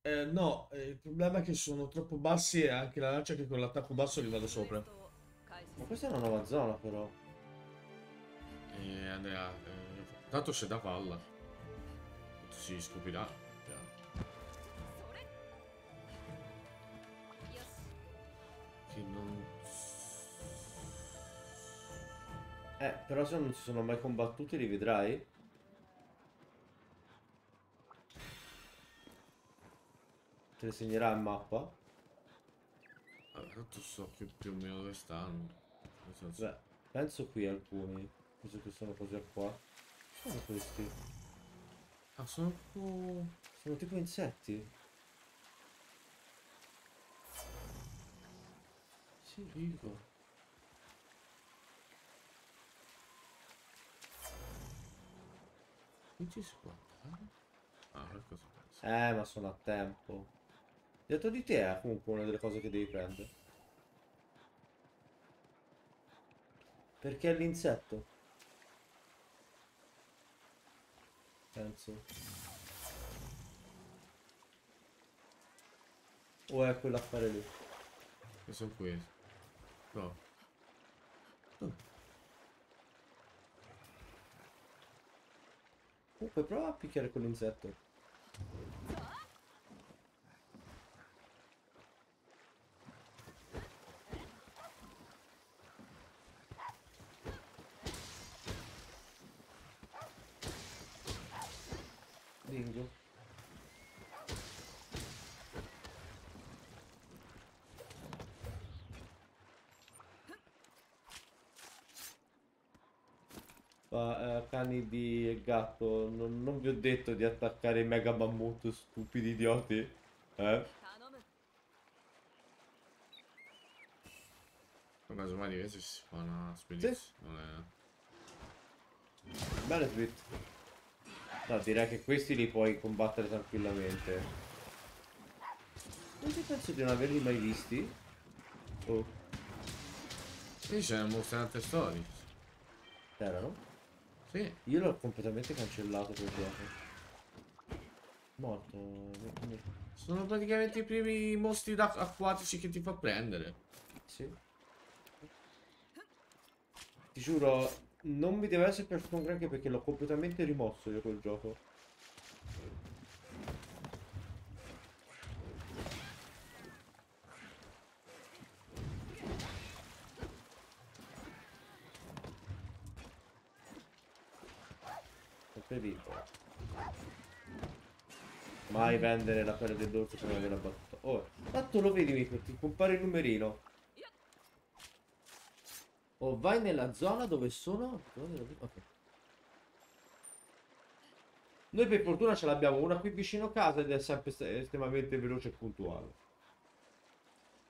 Eh, no, eh, il problema è che sono troppo bassi e anche la lancia che con l'attacco basso li vado sopra. Ma questa è una nuova zona però. Eh, Andrea, eh, tanto c'è da palla. Si scoprirà. Però se non si sono mai combattuti li vedrai? Te le segnerà in mappa? Vabbè, tanto so che più o meno dove stanno. Senso- Beh, penso qui alcuni. Visto che sono così qua. Che sono questi? Ah, sono un po'... Sono tipo insetti. Sì, dico. Qui ci si può andare? Ah, qualcosa penso. Eh, ma sono a tempo. Dietro di te è comunque una delle cose che devi prendere. Perché è l'insetto? Penso. O è quell'affare lì? Sono questi? No. Comunque prova a picchiare quell'insetto. Bingo. Ma eh, cani di gatto, non, non vi ho detto di attaccare i mega mammut stupidi idioti? Eh? 頼む Ma casomai invece si fa una spedizione. È... Bene Twit. No, direi che questi li puoi combattere tranquillamente. Non ti penso di non averli mai visti. Oh, Sì, c'è mostrante storiche. c'erano? Sì. Io l'ho completamente cancellato quel gioco. Morto. come- Sono praticamente i primi mostri acquatici che ti fa prendere. Sì. Ti giuro, non mi deve essere piaciuto un granché perché l'ho completamente rimosso io quel gioco. Dico. Mai vendere la pelle dell'orso prima della battuta. Oh, tanto lo vedi, Mico, ti compare il numerino. O vai nella zona dove sono. ok. Noi per fortuna ce l'abbiamo una qui vicino a casa ed è sempre est- estremamente veloce e puntuale.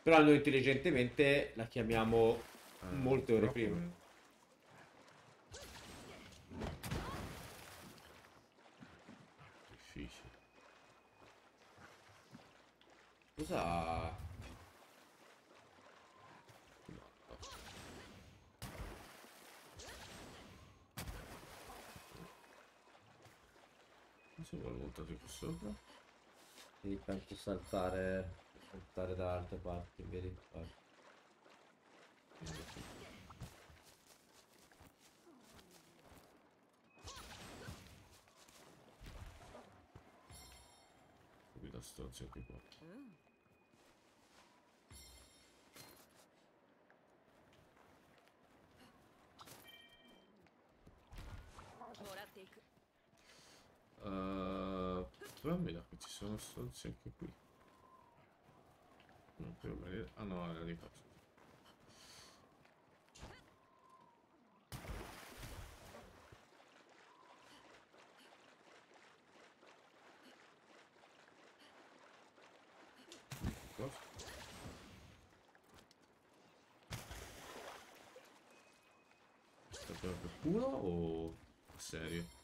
Però noi intelligentemente la chiamiamo Eh, molte ore prima. meno. Difficile. Cosa... se vuole montato qui sopra. Sì, penso saltare, saltare da altre parti, vedi? Guarda. Qui da stronzi anche qua. Mi da che ci sono stronzi anche qui. No, qui me li- Ah no, era di. Cosa? Culo o serio?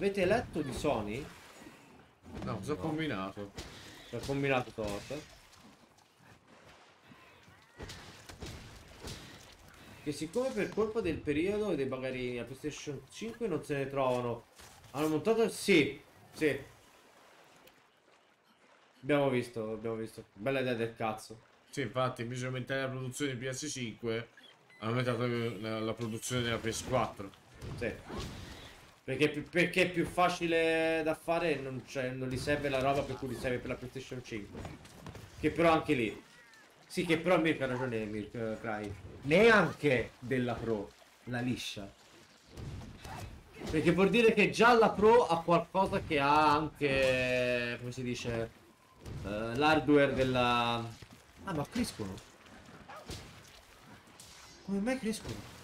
Avete letto di Sony? No, cosa ho combinato? Che ha combinato Tot? Che siccome per colpa del periodo e dei bagarini a PlayStation 5 non se ne trovano. Hanno montato... Sì, sì. Abbiamo visto, abbiamo visto. Bella idea del cazzo. Sì, infatti, invece di aumentare la produzione di PS5, hanno aumentato la, la produzione della PS4. Sì. Perché, è più- perché è più facile da fare e non, non gli serve la roba per cui gli serve per la PlayStation 5. Che però anche lì. Sì, che però Mirko ha ragione, Mirko eh, Cry. Neanche della Pro, la liscia. Perché vuol dire che già la Pro ha qualcosa che ha anche, come si dice, eh, l'hardware della... Ah, ma crescono. Come mai crescono?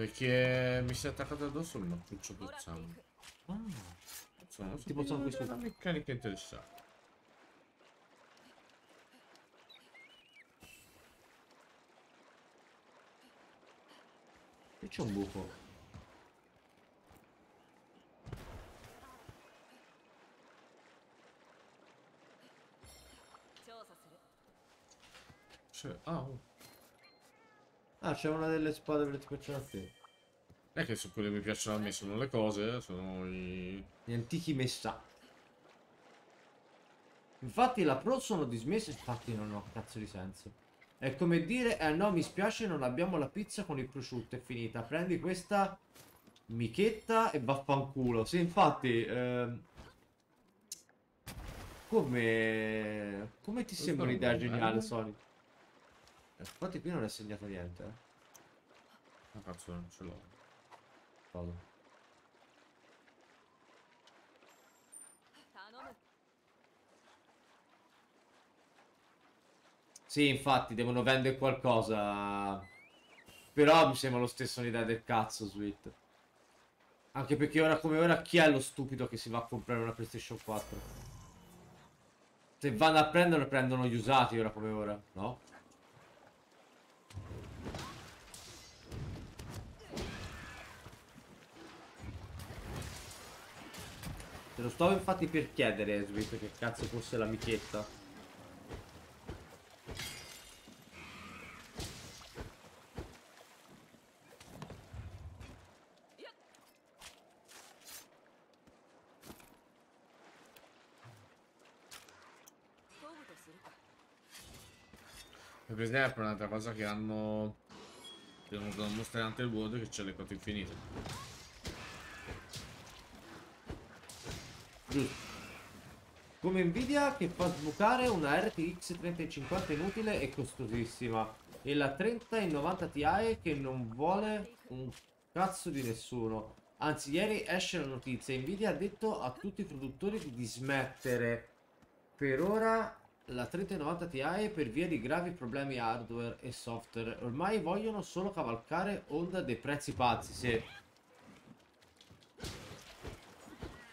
Perché mi si è attaccato addosso un nocciuccio pozzano. Ah, pozzano. Ti pozzano qui sopra. Una meccanica interessante. E c'è un buco. C'è... Ah, oh. Ah, c'è una delle spade che piacciono a te. Non è che su quelle che mi piacciono a me sono le cose, sono i... Gli antichi messa. Infatti la pro sono dismesse, infatti non ho cazzo di senso. È come dire, eh no, mi spiace, non abbiamo la pizza con il prosciutto, è finita. Prendi questa michetta e vaffanculo. Sì, infatti, ehm, come... Come ti sembra un'idea geniale, bene. Infatti qui non è segnato niente, eh. Ah, cazzo, non ce l'ho. Vado. Sì, infatti, devono vendere qualcosa. Però mi sembra lo stesso un'idea del cazzo, Sweet. Anche perché ora come ora chi è lo stupido che si va a comprare una PlayStation 4? Se vanno a prendere, prendono gli usati ora come ora, no? Te lo stavo infatti per chiedere, eh, Swift, che cazzo fosse l'amichetta. Per esempio è un'altra cosa che hanno... Devono mostrare anche il vuoto che c'è le quote infinite. Giusto. Come Nvidia che fa sbucare una RTX 3050 inutile e costosissima. E la 3090 Ti che non vuole un cazzo di nessuno. Anzi, ieri esce la notizia. Nvidia ha detto a tutti i produttori di dismettere per ora la 3090 Ti per via di gravi problemi hardware e software. Ormai vogliono solo cavalcare onda dei prezzi pazzi. Se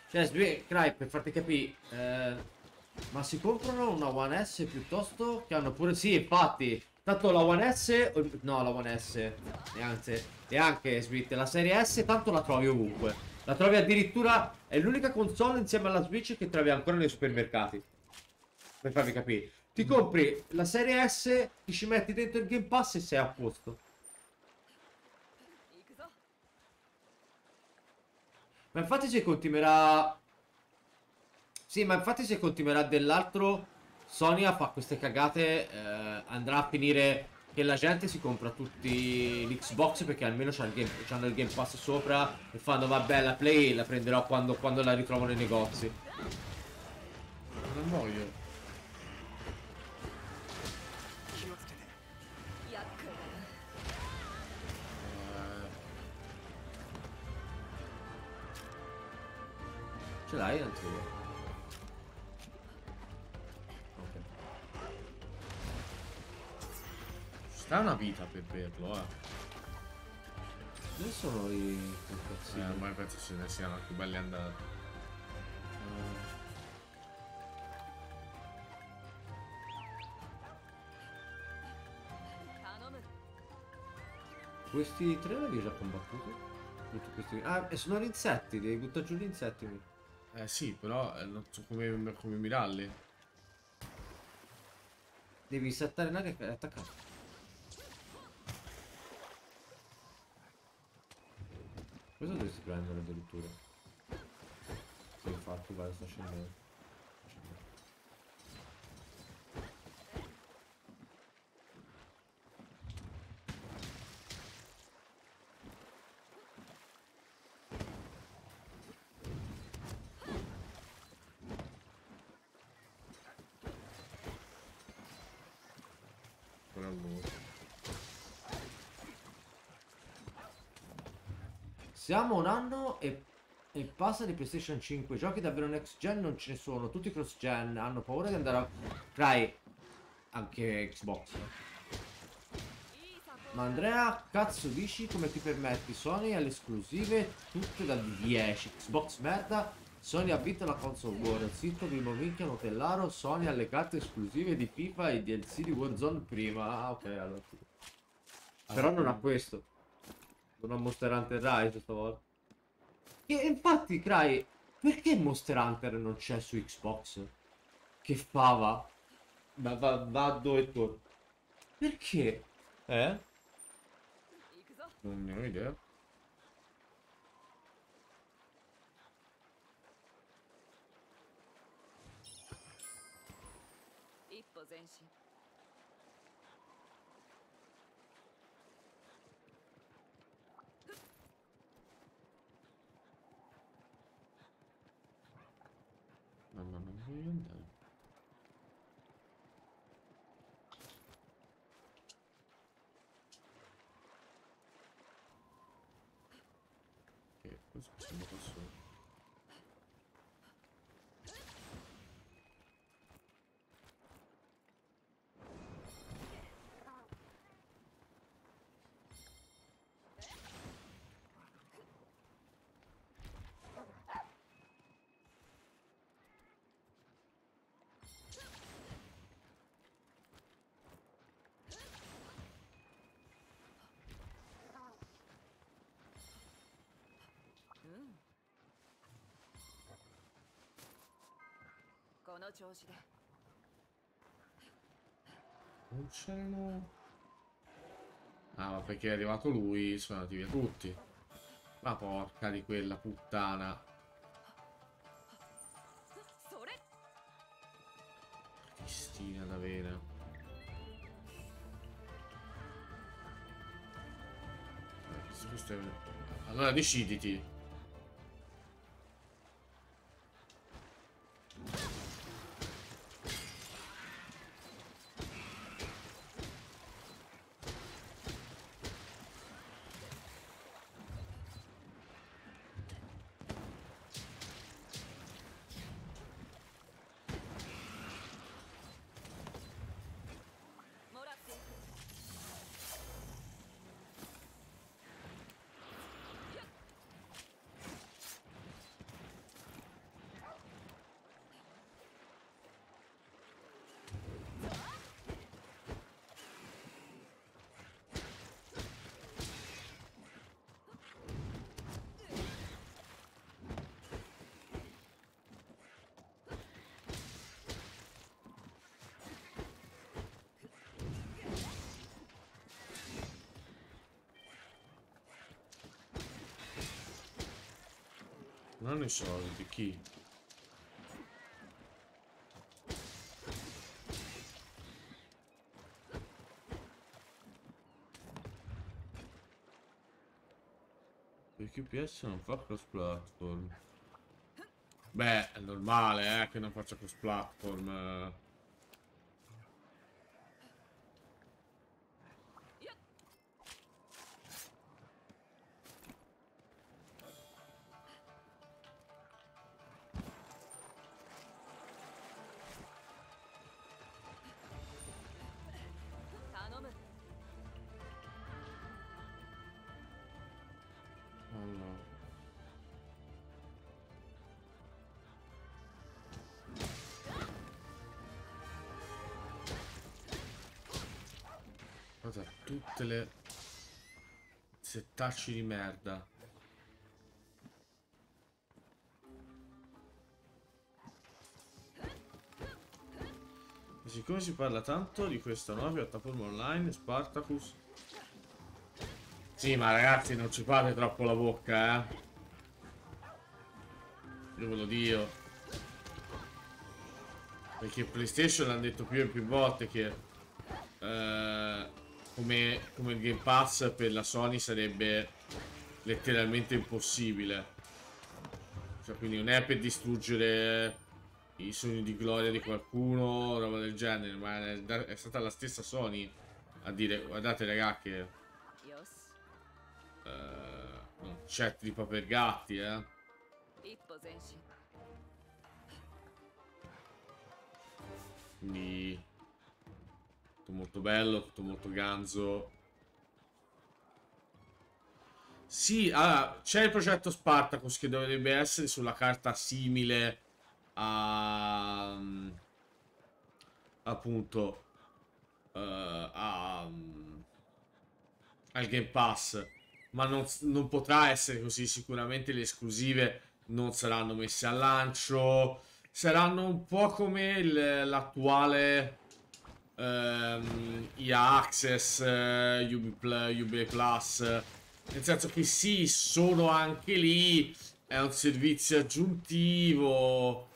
Cioè, Sve- Cry, per farti capire, eh, ma si comprano una One S piuttosto che hanno pure... Sì, infatti, tanto la One S... No, la One S, e anzi, e anche Switch, la serie S tanto la trovi ovunque. La trovi addirittura... È l'unica console insieme alla Switch che trovi ancora nei supermercati. Per farvi capire. Ti compri la serie S, ti ci metti dentro il Game Pass e sei a posto. Ma infatti se continuerà... Sì, ma infatti se continuerà dell'altro, Sony a fa queste cagate, eh, andrà a finire che la gente si compra tutti l'Xbox perché almeno c'ha il c'hanno il Game Pass sopra e fanno vabbè la Play la prenderò quando, quando la ritrovo nei negozi. Non voglio. Ce l'hai io. Ok. ci sta una vita per berlo, eh. Dove sono i Sì, cazzini? ormai penso ce ne siano anche belli andati. 頼む Questi tre l'avevi già combattuti? Tutti questi... Ah, e sono gli insetti, devi buttare giù gli insetti. Eh sì, però eh, non so come, come mirarli. Devi settare l'aria e attaccare. Questo dovresti prendere addirittura. Sì, infatti, guarda, sta scendendo. Siamo un anno e, e passa di PlayStation 5. Giochi davvero next gen non ce ne sono. Tutti cross gen hanno paura di andare a... Cry. Anche Xbox. Ma Andrea, cazzo dici come ti permetti? Sony alle esclusive tutte da 10. Xbox merda. Sony ha vinto la console war. Zitto, bimbo minchia, notellaro. Sony ha le carte esclusive di FIFA e DLC di Warzone prima. Ah, ok, allora. Però non ha questo. Non ho Monster Hunter Rise stavolta. Che infatti, Cry, perché Monster Hunter non c'è su Xbox? Che fava. Va, va, va dove torno. Perché? Eh? Non ne ho idea. この調子で Non c'erano... Ah, ma perché è arrivato lui, sono andati via tutti. Ma porca di quella puttana. それ Cristina d'avere. Eh, questo è... Allora deciditi. Non hanno i soldi, chi? Per QPS non fa cross platform. Beh, è normale, eh, che non faccia cross platform. Settacci di merda. Siccome si parla tanto di questa nuova piattaforma online, Spartacus sì, ma ragazzi, non ci fate troppo la bocca, eh. Io ve lo dico. Perché PlayStation l'hanno detto più e più volte che eh, come, come il Game Pass per la Sony sarebbe letteralmente impossibile. Cioè, quindi non è per distruggere i sogni di gloria di qualcuno, o roba del genere, ma è, è stata la stessa Sony a dire, guardate ragà che... Eh, non c'è tipo per gatti, eh. Quindi tutto molto bello, tutto molto ganzo. Sì, allora, c'è il progetto Spartacus che dovrebbe essere sulla carta simile a... mm, appunto eh, a, mm, al Game Pass ma non, non potrà essere così sicuramente le esclusive non saranno messe al lancio saranno un po' come l'attuale ehm, EA Access eh, UB Plus nel senso che sì sono anche lì è un servizio aggiuntivo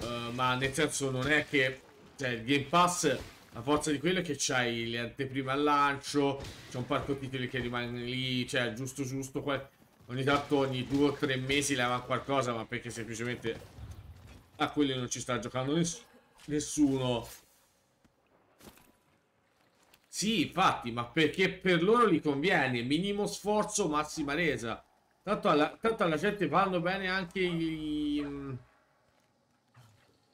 eh, ma nel senso non è che cioè il Game Pass la forza di quello è che c'hai le anteprime al lancio c'è un parco titoli che rimane lì cioè giusto giusto ogni tanto ogni due o tre mesi levano qualcosa ma perché semplicemente a quelli non ci sta giocando ness- nessuno sì infatti ma perché per loro gli conviene minimo sforzo massima resa tanto alla, tanto alla gente vanno bene anche i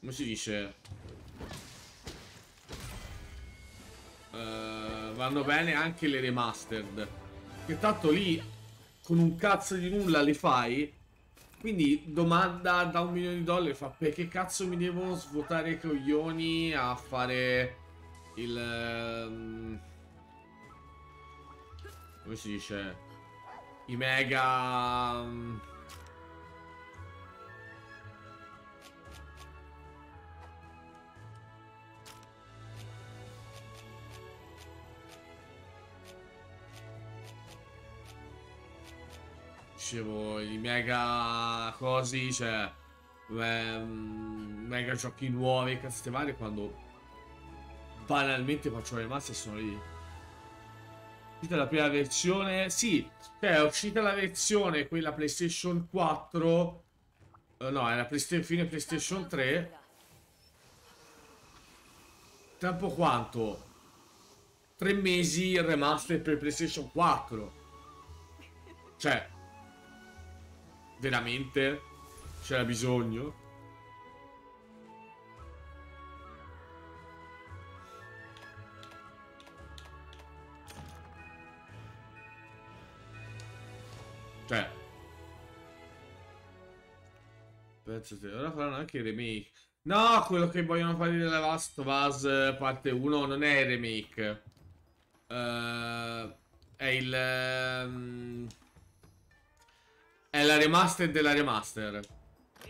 come si dice Eh, vanno bene anche le remastered. Che tanto lì con un cazzo di nulla le fai. Quindi domanda da un milione di dollari fa perché cazzo mi devo svuotare i coglioni a fare il ehm, come si dice? I mega mm, dicevo i mega cosi cioè ehm, mega giochi nuovi cazzate varie quando banalmente faccio le masse e sono lì. È uscita la prima versione sì cioè è uscita la versione quella PlayStation 4 eh, no era Playsta- fine PlayStation 3 tempo quanto? Tre mesi il remaster per PlayStation 4 cioè veramente c'era bisogno ora faranno anche il remake no quello che vogliono fare della Last of Us eh, parte 1 non è il remake Eh, è il ehm, è la remaster della remaster.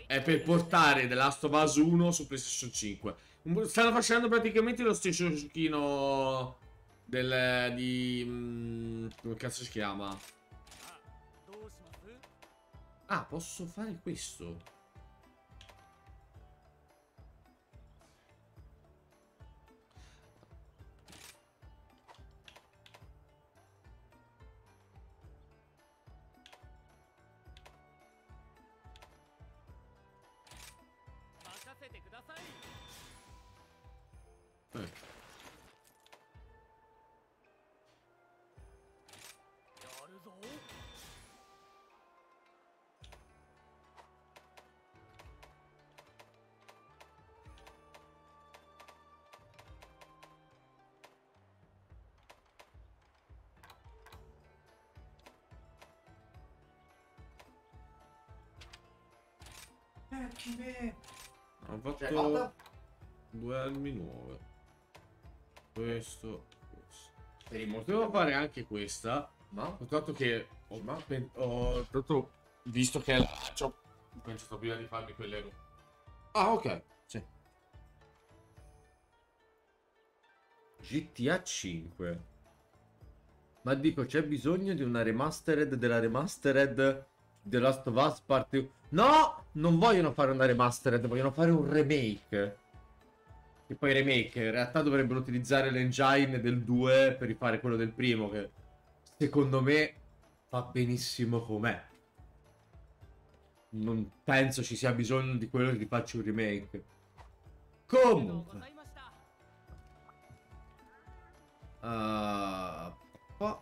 È per portare The Last of Us 1 su PlayStation 5. Un- Stanno facendo praticamente lo stesso giochino del di mm, come cazzo si chiama? Ah, posso fare questo? Armi nuove. Questo, questo. Potevo fare anche questa. Ma? Soltanto che ho, Ma? ho tanto visto che la ho pensato prima di farmi quelle Ah, ok. Sì. GTA 5. Ma dico, c'è bisogno di una remastered della remastered The Last of Us Part 2. No! Non vogliono fare una remastered, vogliono fare un remake. E poi remake, in realtà dovrebbero utilizzare l'engine del 2 per rifare quello del primo, che secondo me fa benissimo com'è. Non penso ci sia bisogno di quello che faccia un remake. Comunque. Ah, qua.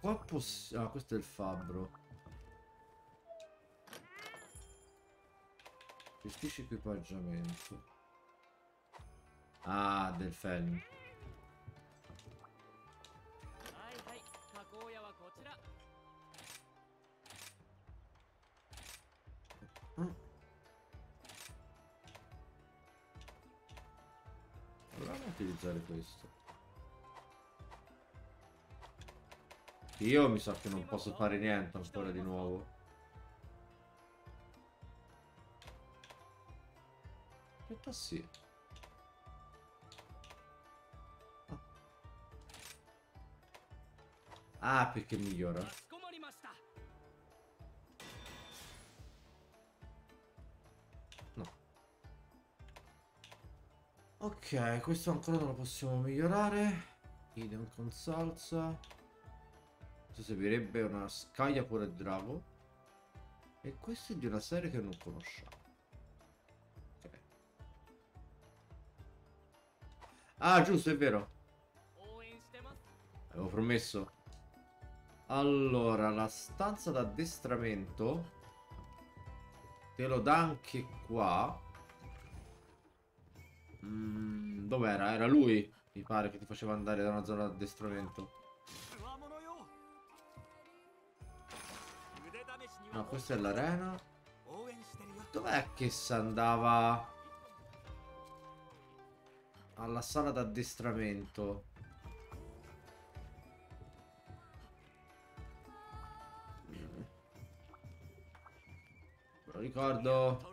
Qua possiamo. Ah, questo è il fabbro. Gestisci equipaggiamento. Ah, del Felm. Proviamo a utilizzare questo. Io mi sa che non posso fare niente ancora di nuovo. realtà sì. Ah, ah perché migliora. Ok, questo ancora non lo possiamo migliorare. Idem con salsa. Questo servirebbe una scaglia pure drago. E questo è di una serie che non conosciamo. Ah, giusto, è vero. Avevo promesso. Allora, la stanza d'addestramento te lo dà anche qua. Mm, Dov'era? Era lui, mi pare, che ti faceva andare da una zona d'addestramento. No, questa è l'arena. Dov'è che si andava alla sala d'addestramento. Lo ricordo.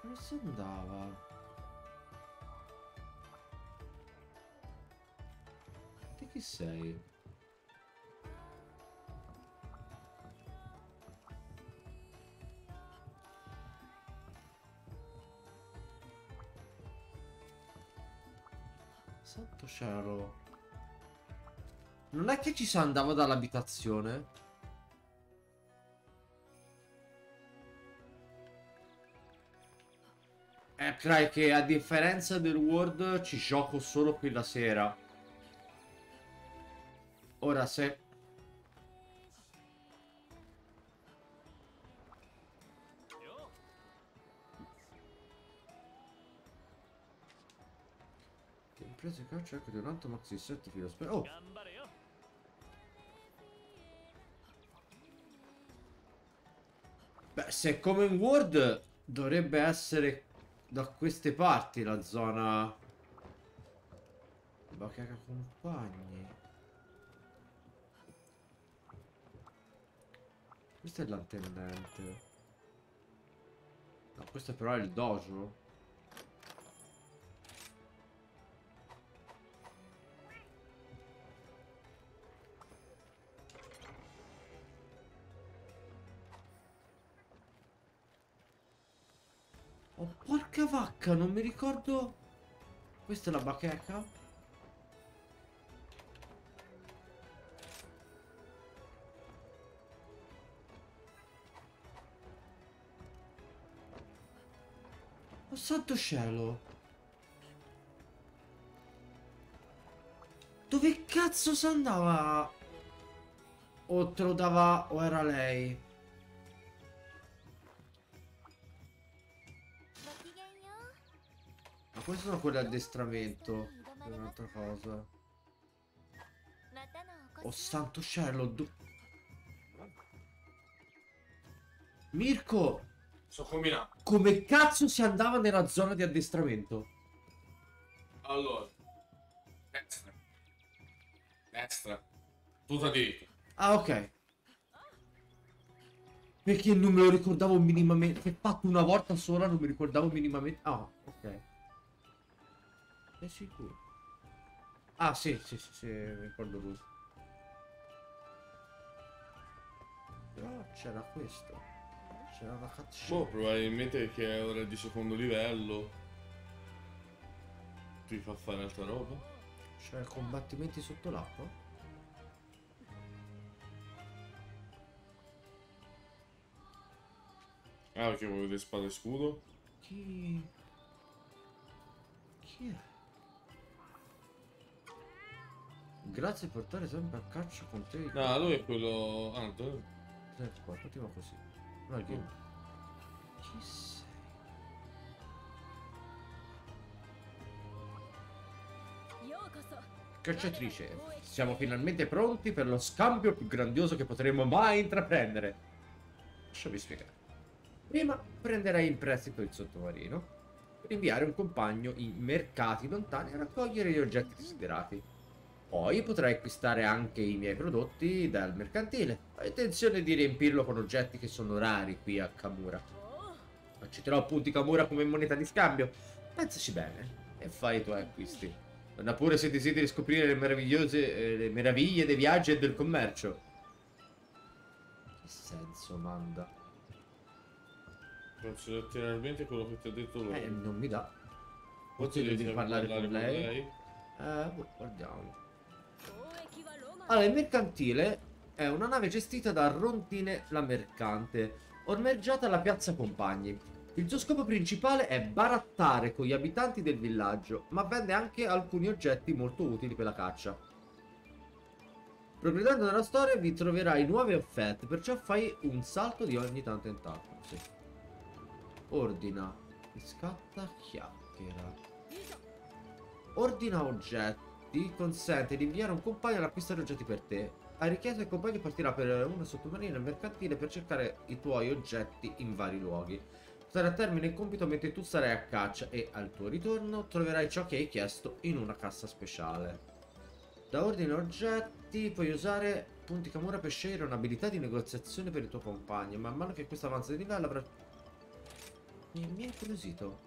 Dove si andava? Di chi sei? Santo cielo. Non è che ci si andava dall'abitazione? Eh, Cry, che a differenza del World ci gioco solo qui la sera. Ora se... Difesa e calcio anche durante max di 7 filo spero. Oh! Beh, se è come in World dovrebbe essere da queste parti la zona. Bacaca compagni. Questo è l'antennente. No, questo però è il dojo. Oh, porca vacca, non mi ricordo. Questa è la bacheca? Oh santo cielo! Dove cazzo si andava? O te lo dava o era lei? Queste sono quelle addestramento. È un'altra cosa. Oh santo cielo. Mirko! So. Come cazzo si andava nella zona di addestramento? Allora. Destra. Destra. Tutta diritto. Ah, ok. Perché non me lo ricordavo minimamente. Che fatto una volta sola non mi ricordavo minimamente. Ah, ok. Sei sicuro? Ah, sì, sì, sì, sì, mi ricordo lui. Però c'era questo. C'era una Boh, cutscene. probabilmente che è ora di secondo livello. Ti fa fare altra roba. C'era combattimenti sotto l'acqua. Ah, perché vuoi vedere spada e scudo? Chi... Chi è? Grazie per portare sempre a caccia con te. No, lui è quello. Ah, dove- Senti qua, continua così. No, chi... Chi sei? Cacciatrice, siamo finalmente pronti per lo scambio più grandioso che potremmo mai intraprendere. Lasciami spiegare. Prima prenderai in prestito il sottomarino per inviare un compagno in mercati lontani a raccogliere gli oggetti desiderati. Poi potrai acquistare anche i miei prodotti dal mercantile. Ho intenzione di riempirlo con oggetti che sono rari qui a Kamura. Accetterò appunti Kamura come moneta di scambio. Pensaci bene e fai i tuoi acquisti. Ma pure se desideri scoprire le meravigliose eh, le meraviglie dei viaggi e del commercio. Che senso manda? Penso letteralmente quello che ti ha detto lui. Eh, non mi dà. O Forse ti devi devi parlare con lei. Eh, guardiamo. Allora, il mercantile è una nave gestita da Rontine la Mercante, ormeggiata alla piazza Compagni. Il suo scopo principale è barattare con gli abitanti del villaggio, ma vende anche alcuni oggetti molto utili per la caccia. Progredendo nella storia vi troverai nuove offerte, perciò fai un salto di ogni tanto in tanto. Sì. Ordina. Scatta chiacchiera. Ordina oggetti ti consente di inviare un compagno ad acquistare oggetti per te. A richiesta il compagno partirà per una sottomarina mercantile per cercare i tuoi oggetti in vari luoghi. Sarà a termine il compito mentre tu sarai a caccia e al tuo ritorno troverai ciò che hai chiesto in una cassa speciale. Da ordine oggetti puoi usare punti camura per scegliere un'abilità di negoziazione per il tuo compagno. Man mano che questo avanza di livello avrà... Mi, mi è incuriosito.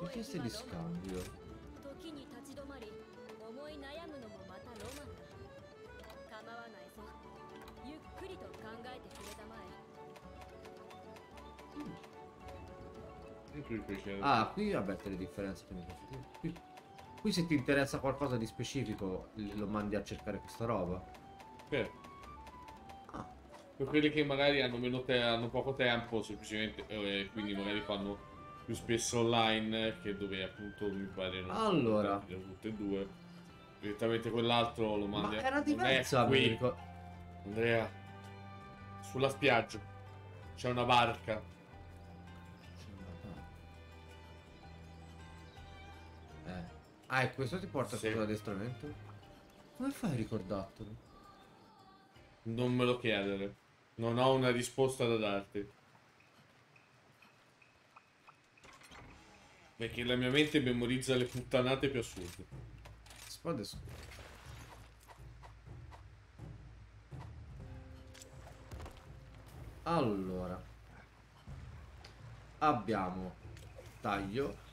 Richieste di scambio. Ah, qui vabbè le differenze. Qui, qui se ti interessa qualcosa di specifico lo mandi a cercare questa roba. Eh, Ah, Per quelli che magari hanno meno te- hanno poco tempo, semplicemente, eh, quindi magari fanno più spesso online, che dove appunto mi pare non Allora. tutte e due. Direttamente quell'altro lo ma mandi a- era mi qui. Andrea. Sulla spiaggia c'è una barca. Ah, e questo ti porta Sì. sotto l'addestramento? Come fai a ricordartelo? Non me lo chiedere. Non ho una risposta da darti. Perché la mia mente memorizza le puttanate più assurde. Spada e scudo. Allora. Abbiamo taglio.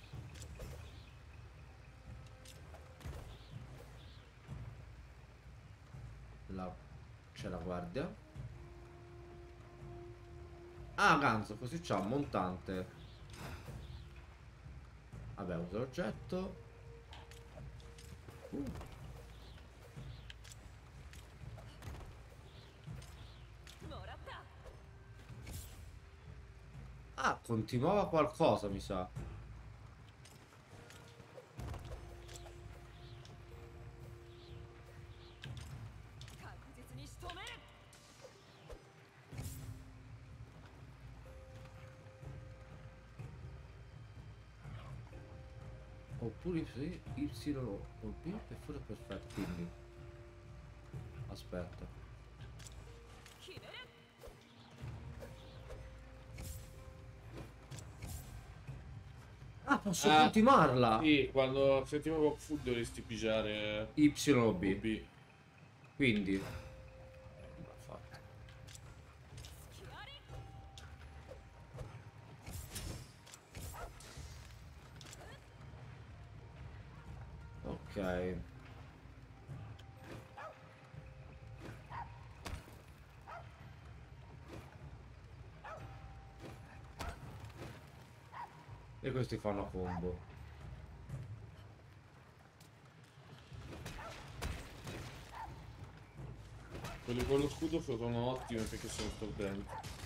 La... C'è la guardia. Ah, ganzo, così c'ha montante. Vabbè, usa l'oggetto. Uh. Ah, continuava qualcosa, mi sa. Y, Y o B per foto perfetta, quindi aspetta. Ah, posso ah, continuarla? Sì, quando sentivo con food dovresti pigiare Y o B. Quindi E questi fanno combo. Quelli con lo scudo sono ottimi perché sono stordenti. Devi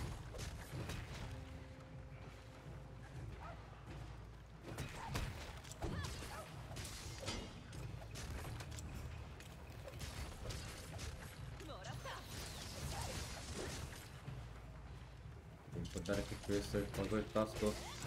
aspettare che questo è il tasto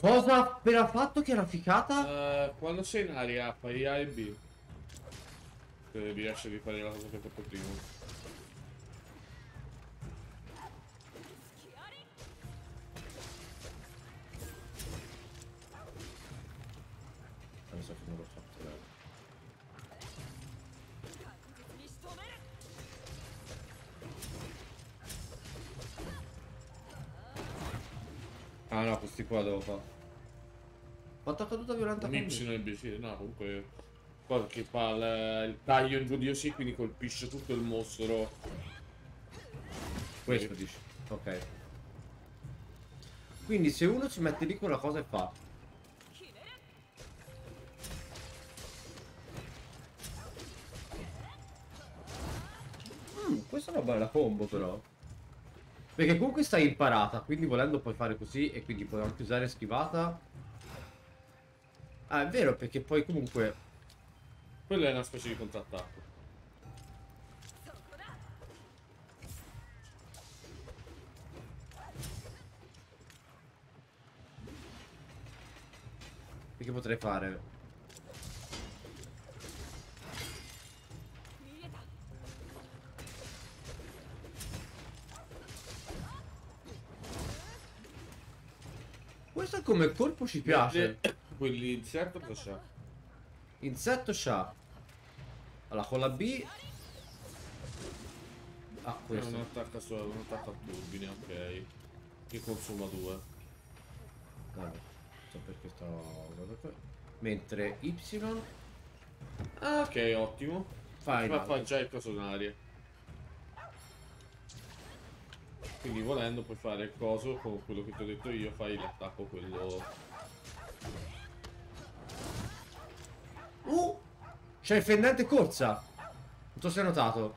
Cosa appena fatto che era ficata? Uh, eh, quando sei in aria fai A e B. Se mi lascia di fare la cosa che ho fatto prima. Un YBC, no, comunque... Qua che fa il, taglio in giù di Yoshi, quindi colpisce tutto il mostro. Questo dici? Ok. Quindi se uno ci mette lì quella cosa e fa. Mm, questa è una bella combo però. Perché comunque stai imparata, quindi volendo puoi fare così e quindi puoi anche usare schivata Ah, è vero, perché poi comunque... Quello è una specie di contrattacco. Che potrei fare? Questo come corpo ci piace. Quelli di certo cosa c'ha? Insetto c'ha. Allora, con la B... Ah, È questo. un attacco solo, un attacco a turbine, ok. Che consuma due. Vabbè, so perché sto. Mentre Y Ah, ok, ottimo. fa in Ma fa già il coso in aria. Quindi volendo puoi fare il coso con quello che ti ho detto io, fai l'attacco quello. Uh! C'è il fendente corsa! Non so se hai notato.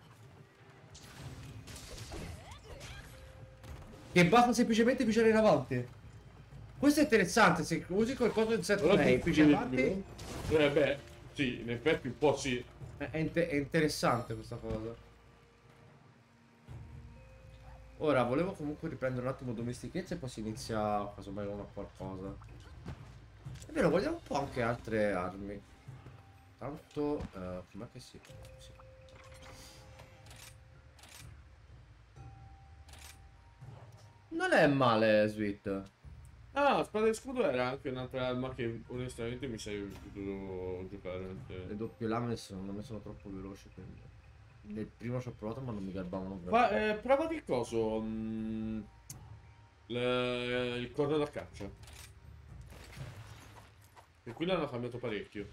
Che basta semplicemente pigiare in avanti. Questo è interessante, se usi qualcosa insetto Allora, lei, pigia avanti. Eh beh, sì, in effetti un po' sì. È, è inte- è interessante questa cosa. Ora, volevo comunque riprendere un attimo domestichezza e poi si inizia casomai a qualcosa. È vero, vogliamo un po' anche altre armi. Tanto, eh, com'è che si... sì. Non è male, Sweet. Ah, spada e scudo era anche un'altra arma che onestamente mi sei dovuto giocare. Le doppie lame secondo me sono troppo veloci, quindi... Nel primo ci ho provato ma non mi garbavano Ma eh, prova di coso. mm, le- il corno da caccia. E qui l'hanno cambiato parecchio.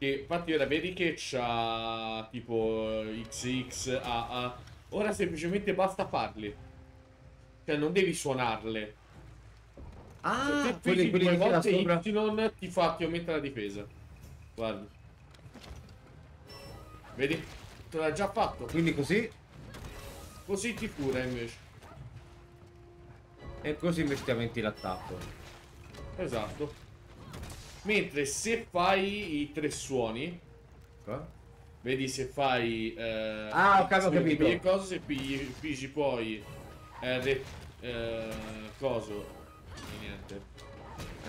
Che infatti ora vedi che c'ha tipo XX, AA. Ora semplicemente basta farli. Cioè non devi suonarle. Ah, Se te quelli, quelli due volte sopra. Y ti fa, ti aumenta la difesa. Guarda. Vedi? Te l'ha già fatto. Quindi così. Così ti cura invece. E così invece ti aumenti l'attacco. Esatto. Mentre se fai i tre suoni, Qua. vedi se fai... eh, Ah, ok, ho capito. pigli cosa, se pigli, pigli poi... R, eh, coso... e Niente.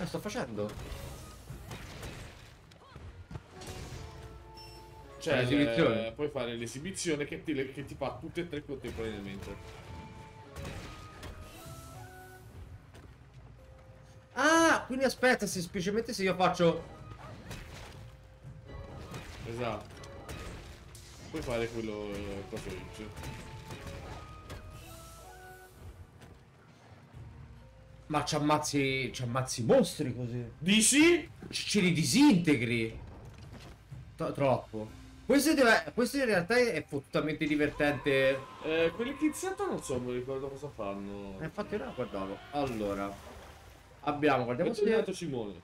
Eh, sto facendo. Cioè, eh, puoi fare l'esibizione che che ti fa tutte e tre contemporaneamente. Quindi aspetta, se semplicemente se io faccio. Esatto. Puoi fare quello... eh. Ma ci ammazzi. ci ammazzi mostri così. Dici? C- ce li disintegri. Tro- troppo. Questo, deve- questo in realtà è fottutamente divertente. Eh, quelli che iniziato non so, non mi ricordo cosa fanno. Eh, infatti ora guardavo. Allora. Abbiamo, guardiamo se... È Simone.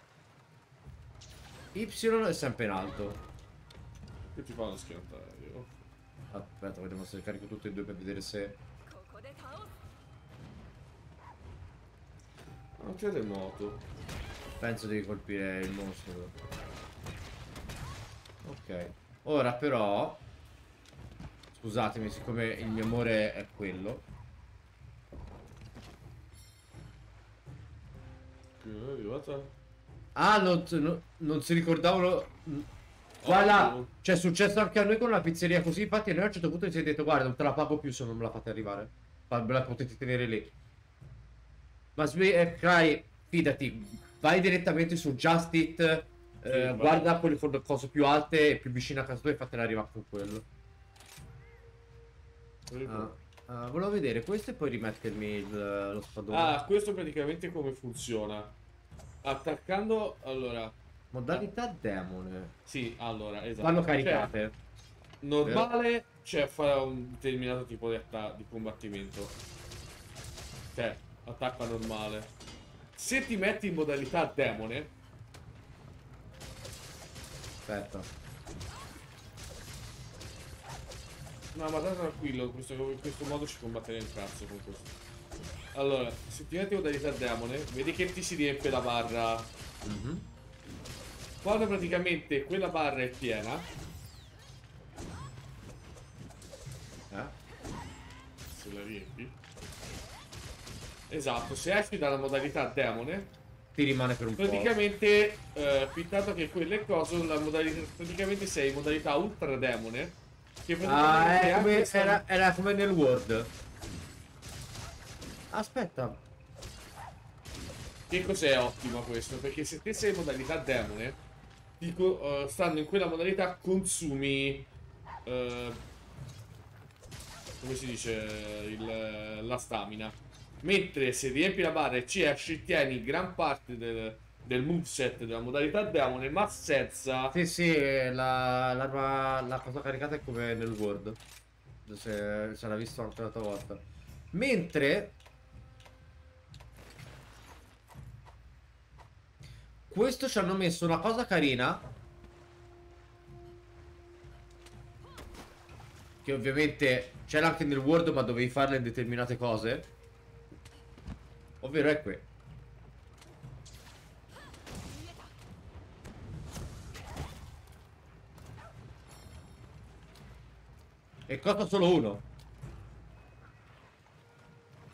Y è sempre in alto. Che ti fa una schiantare io. Aspetta, vediamo se carico tutti e due per vedere se... Anche remoto. Penso di colpire il mostro. Ok. Ora però... Scusatemi, siccome il mio amore è quello... Che è arrivata? Ah, non, non- non si ricordavano. Guarda, Oh. c'è successo anche a noi con una pizzeria così. Infatti, noi a un certo punto ci siamo detto: Guarda, non te la pago più se non me la fate arrivare. Me la potete tenere lì. Ma eh, Cry, fidati, vai direttamente su Just It. eh, Sì, guarda quelle cose più alte e più vicine a casa tua e fatela arrivare con quello. Ah, ah, volevo vedere questo e poi rimettermi il- lo spadone. Ah, questo praticamente come funziona. Attaccando, allora, Modalità demone. sì, allora, esatto. Vanno Cioè, caricate. normale, cioè fa un determinato tipo di, di combattimento. Cioè, attacca normale. Se ti metti in modalità demone, Aspetta. no, ma stai tranquillo, in questo, in questo modo ci combatterei il cazzo con questo. Allora, se ti metti in modalità demone, vedi che ti si riempie la barra. Mhm. Quando praticamente quella barra è piena, Eh? se la riempi. Esatto, se esci dalla modalità demone, Ti rimane per un po'. praticamente, eh, pintato che quello è coso, la modalità, praticamente sei in modalità ultra demone. Che Ah, praticamente è come, era, era come nel Word. Aspetta. Che cos'è ottimo questo? Perché se te sei in modalità demone, dico, eh, stando in quella modalità consumi... eh, come si dice? Il- la stamina. Mentre se riempi la barra e ci esci, tieni gran parte del, del moveset della modalità demone, ma senza... Sì, sì, la, l'arma, la cosa caricata è come nel Word. Se, se l'ha visto anche l'altra volta. Mentre... Questo ci hanno messo una cosa carina. Che ovviamente c'era anche nel Word, ma dovevi farle in determinate cose. Ovvero è qui. E costa solo uno.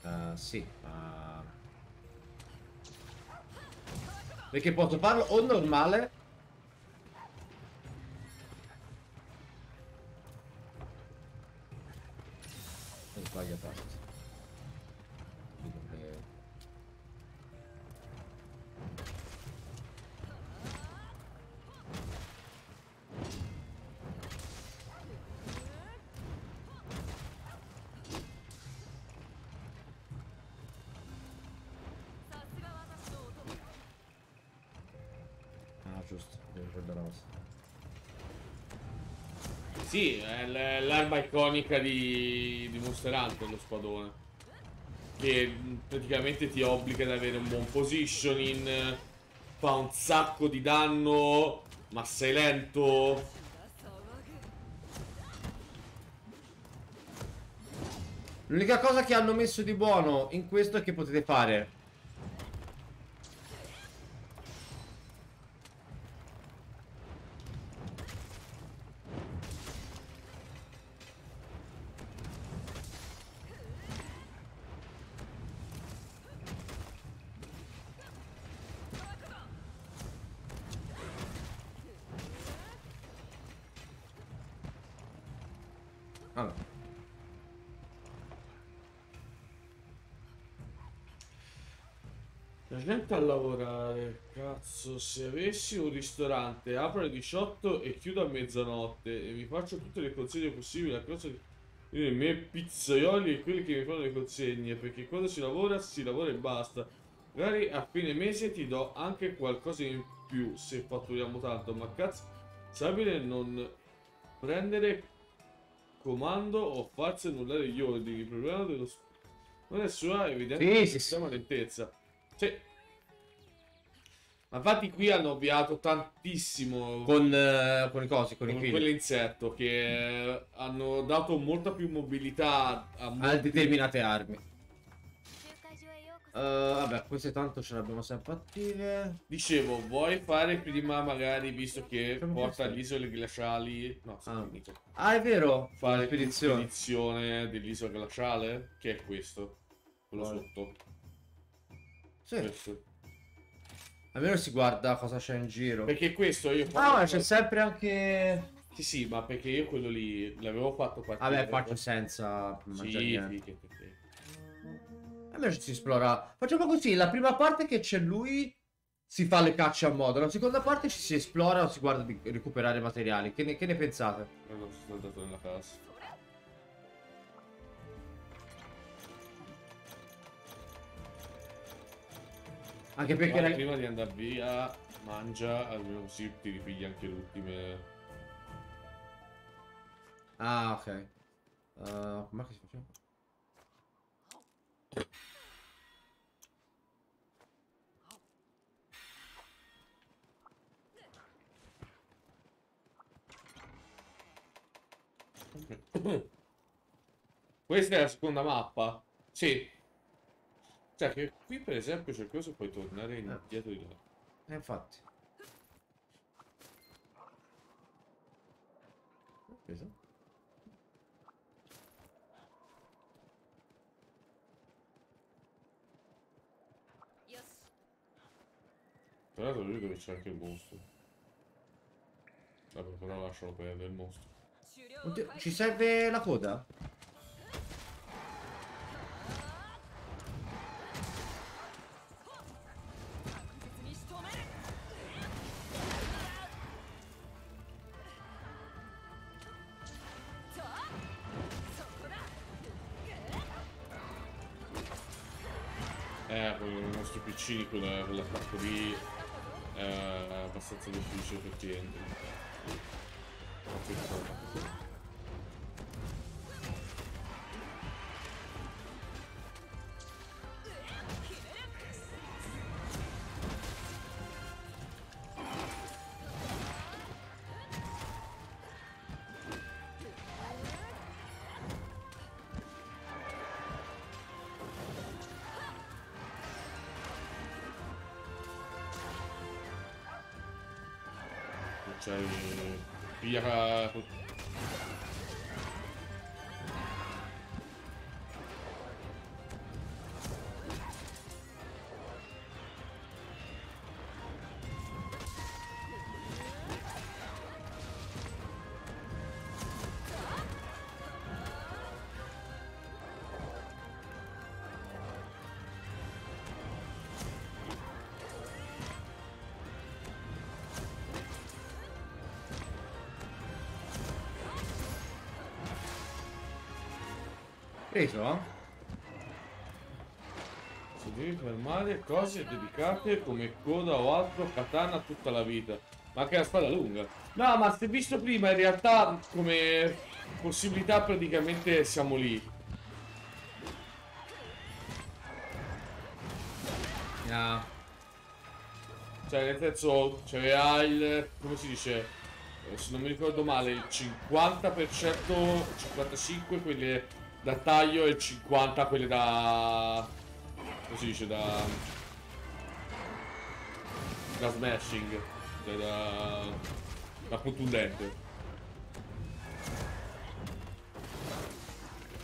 Eh, sì, ma... Perché posso farlo o normale Ho sbagliato. Sì, è l'arma iconica di, di Monster Hunter, lo spadone. Che praticamente ti obbliga ad avere un buon positioning, fa un sacco di danno, ma sei lento. L'unica cosa che hanno messo di buono in questo è che potete fare gente a lavorare, cazzo, se avessi un ristorante, apro alle 18 e chiudo a mezzanotte e mi faccio tutte le consegne possibili, a cosa i miei pizzaioli e quelli che mi fanno le consegne, perché quando si lavora, si lavora e basta. Magari a fine mese ti do anche qualcosa in più se fatturiamo tanto, ma cazzo, sabile non prendere comando o farsi annullare gli ordini. Il problema dello non è sua evidente Sì, sì, sistema lentezza. Sì. Ma infatti qui hanno avviato tantissimo con, eh, con i cosi, con, con i quell'insetto che eh, hanno dato molta più mobilità a, molti... determinate armi. Uh, vabbè, queste tanto ce le abbiamo sempre attive. Dicevo, vuoi fare prima magari, visto che Siamo porta alle isole glaciali... No, ah. ah, è vero! Fare spedizione dell'isola glaciale? Che è questo. Quello vale. sotto. Sì. Questo. Almeno si guarda cosa c'è in giro. Perché questo io... Ah, ma c'è sempre anche. Sì, sì, ma perché io quello lì l'avevo fatto partire. Vabbè, faccio senza Sì, mangiare niente. sì, che te frega. Almeno si esplora. Facciamo così: la prima parte che c'è lui si fa le cacce a modo. La seconda parte ci si esplora o si guarda di recuperare materiali. Che ne, che ne pensate? Non sono andato nella casa. Anche perché. Guarda, prima di andare via, mangia, almeno così ti ripigli anche le ultime. Ah, ok. Uh, com'è che si faceva? [COUGHS] Questa è la seconda mappa? Sì. Cioè che qui per esempio cioè, c'è cosa puoi tornare eh. indietro di là. Eh, infatti. Ho. Yes. Tra l'altro lui dove c'è anche il mostro. Vabbè, però lascialo prendere il mostro. Oddio, ci serve la coda? Piccini quella- quell'attacco lì è abbastanza difficile effettivamente. Aspetta. Cioè, piglia Preso? Se devi fermare cose dedicate come coda o altro katana tutta la vita. Ma anche la spada lunga. No, ma se visto prima, in realtà, come possibilità praticamente siamo lì. Ah, Cioè, nel senso, c'aveva il... come si dice? Eh, Se non mi ricordo male, il 50%, 55 quelle da taglio e il 50 quelle da... come si dice? Da... da smashing. Cioè da... da contundente.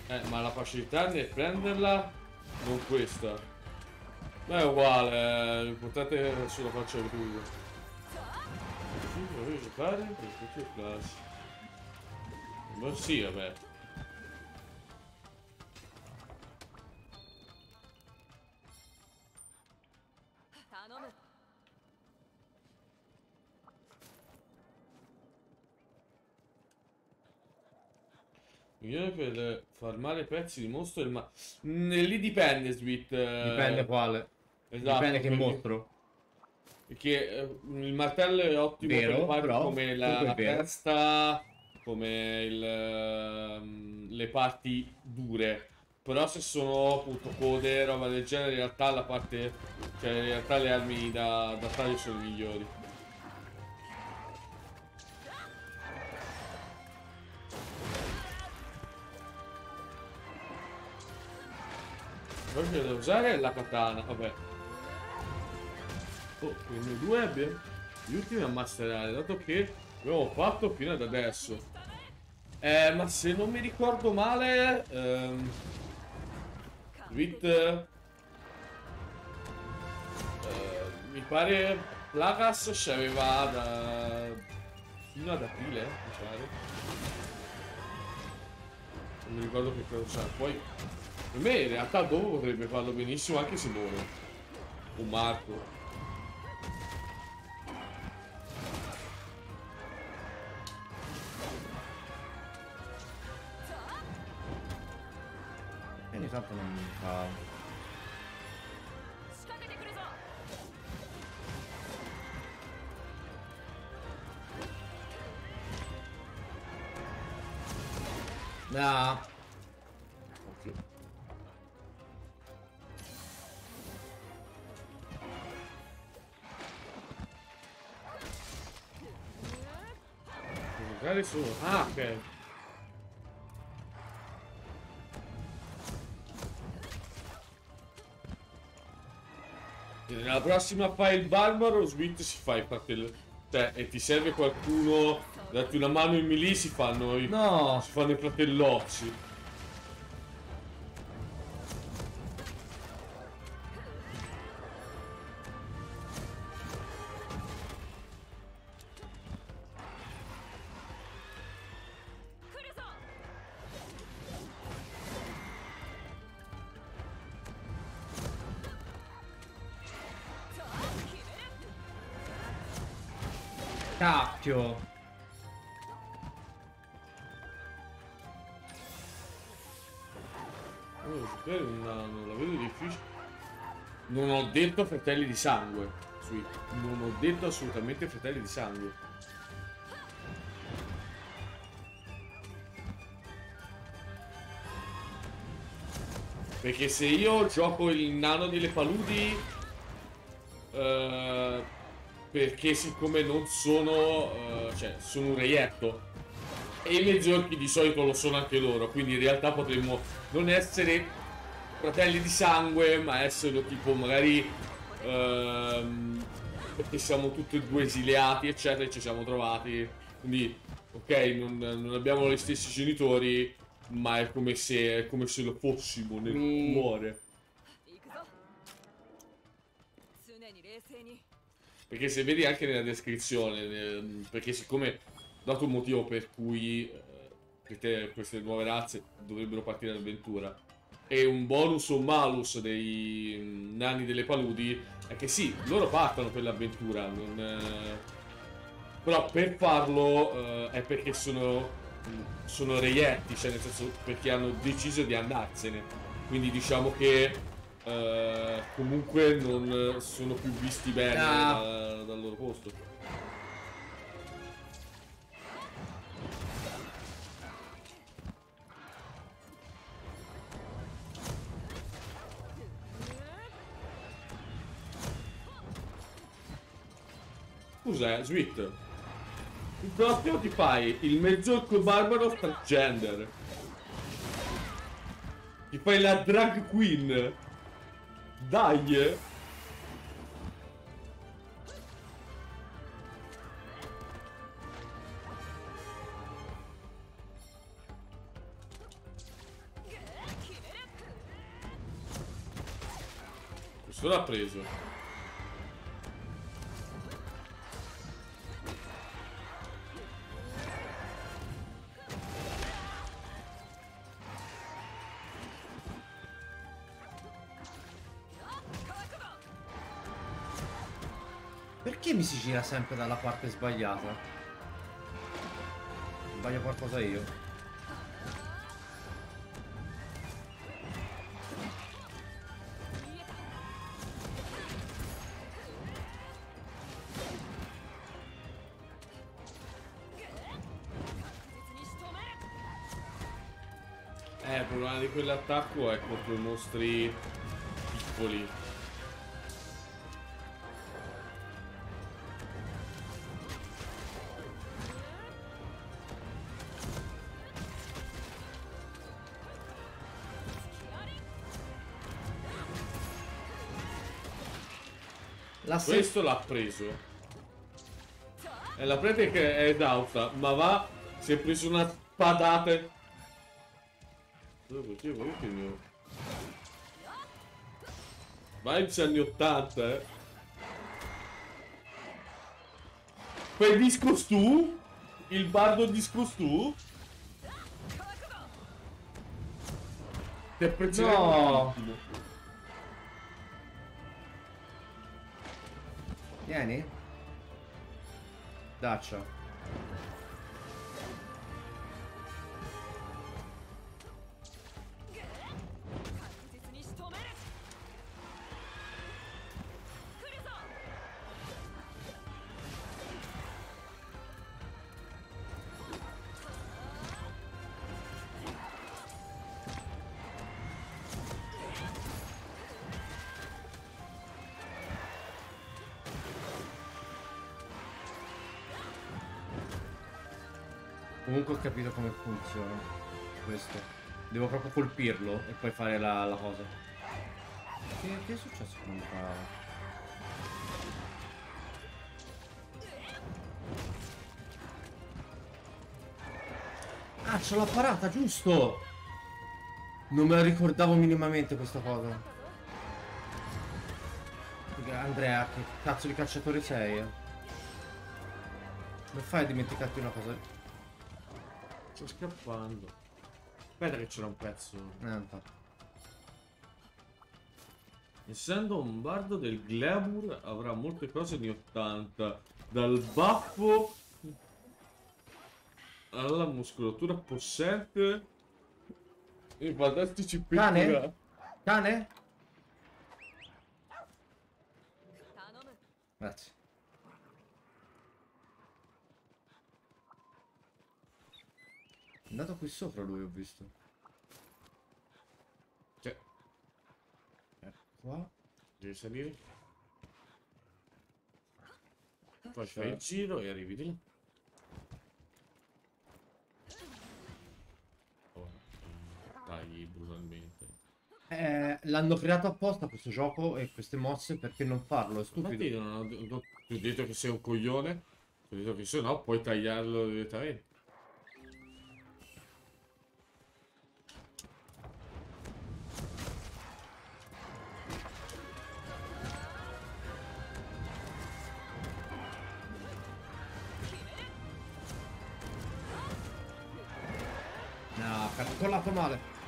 Eh, ma la facilità nel prenderla, non questa. Ma è uguale, eh, l'importante è sulla faccia di tutto. Sì, volevo giocare per tutti i class. Ma sì, vabbè. Milione per farmare pezzi di mostro del ma... Mm, lì dipende, Sweet. eh, dipende quale. Esatto, dipende che perché- mostro. Perché eh, il martello è ottimo Vero, per però, come la, la testa, come il, ehm, le parti dure. Però se sono appunto code, roba del genere, in realtà la parte. Cioè in realtà le armi da, da taglio sono migliori. Quello che devo usare la katana, vabbè. Oh, quindi due abbiamo gli ultimi a dato che abbiamo fatto fino ad adesso. Eh, ma se non mi ricordo male, ehm, Wit, eh, mi pare Plagas ci aveva da fino ad aprile, mi pare. Non mi ricordo che cosa c'ha. Poi per me in realtà dopo potrebbe farlo benissimo anche Simone. O Marco. E non mi fa... No. Magari su. Ah, ok. Nella prossima fai il barbaro, Sweet si fa il fratello. Cioè, e ti serve qualcuno, datti una mano in melee, si fanno i, No. si fanno i fratellozzi. Detto fratelli di sangue. Sweet. Non ho detto assolutamente fratelli di sangue. Perché se io gioco il nano delle paludi. eh, perché siccome non sono. eh, cioè, sono un reietto. E i mezzorchi di solito lo sono anche loro. Quindi in realtà potremmo non essere fratelli di sangue, ma essere tipo magari... Ehm, perché siamo tutti e due esiliati, eccetera, e ci siamo trovati. Quindi, ok, non, non abbiamo gli stessi genitori, ma è come se, è come se lo fossimo nel Mi... cuore. Perché se vedi anche nella descrizione, ehm, perché siccome dato un motivo per cui eh, queste nuove razze dovrebbero partire all'avventura, e un bonus o un malus dei nani delle paludi è che sì, loro partono per l'avventura, non, eh, però per farlo eh, è perché sono, sono reietti, cioè nel senso perché hanno deciso di andarsene. Quindi diciamo che eh, comunque non sono più visti bene Ah. da- dal loro posto. Cos'è? Sweet. Il prossimo ti fai il mezzorco barbaro transgender. Ti fai la drag queen. Dai. Questo l'ha preso. Perché mi si gira sempre dalla parte sbagliata? Sbaglio qualcosa io? Eh, il problema di quell'attacco è contro i mostri piccoli. La se- Questo l'ha preso. E la prete che è dauta, ma va, si è preso una spadata. Dove così, guarda che mio. Vibes anni 80, eh. Quel disco stu? Il bardo disco stu? Ti apprezzerei No. moltissimo. Vieni? Daccia. Comunque capito come funziona questo. Devo proprio colpirlo e poi fare la, la cosa. Che, che è successo con qua? Ah, ce l'ho parata, giusto! Non me la ricordavo minimamente questa cosa. Andrea, che cazzo di calciatore sei? eh? Non fai a dimenticarti una cosa? Sto scappando. Aspetta che c'era un pezzo. Eh. Essendo un bardo del glamour avrà molte cose anni 80. Dal baffo alla muscolatura possente. I fantastici Cane? pettorali. Cane? 頼む Grazie. È andato qui sopra lui, ho visto. Cioè, Ecco qua. devi salire. Poi fai il giro e arrivi di là. Oh, tagli brutalmente. Eh, l'hanno creato apposta questo gioco e queste mosse perché non farlo, è stupido. non ho, non- ti ho detto che sei un coglione. Ti ho detto che se no puoi tagliarlo direttamente. No, calcolato male.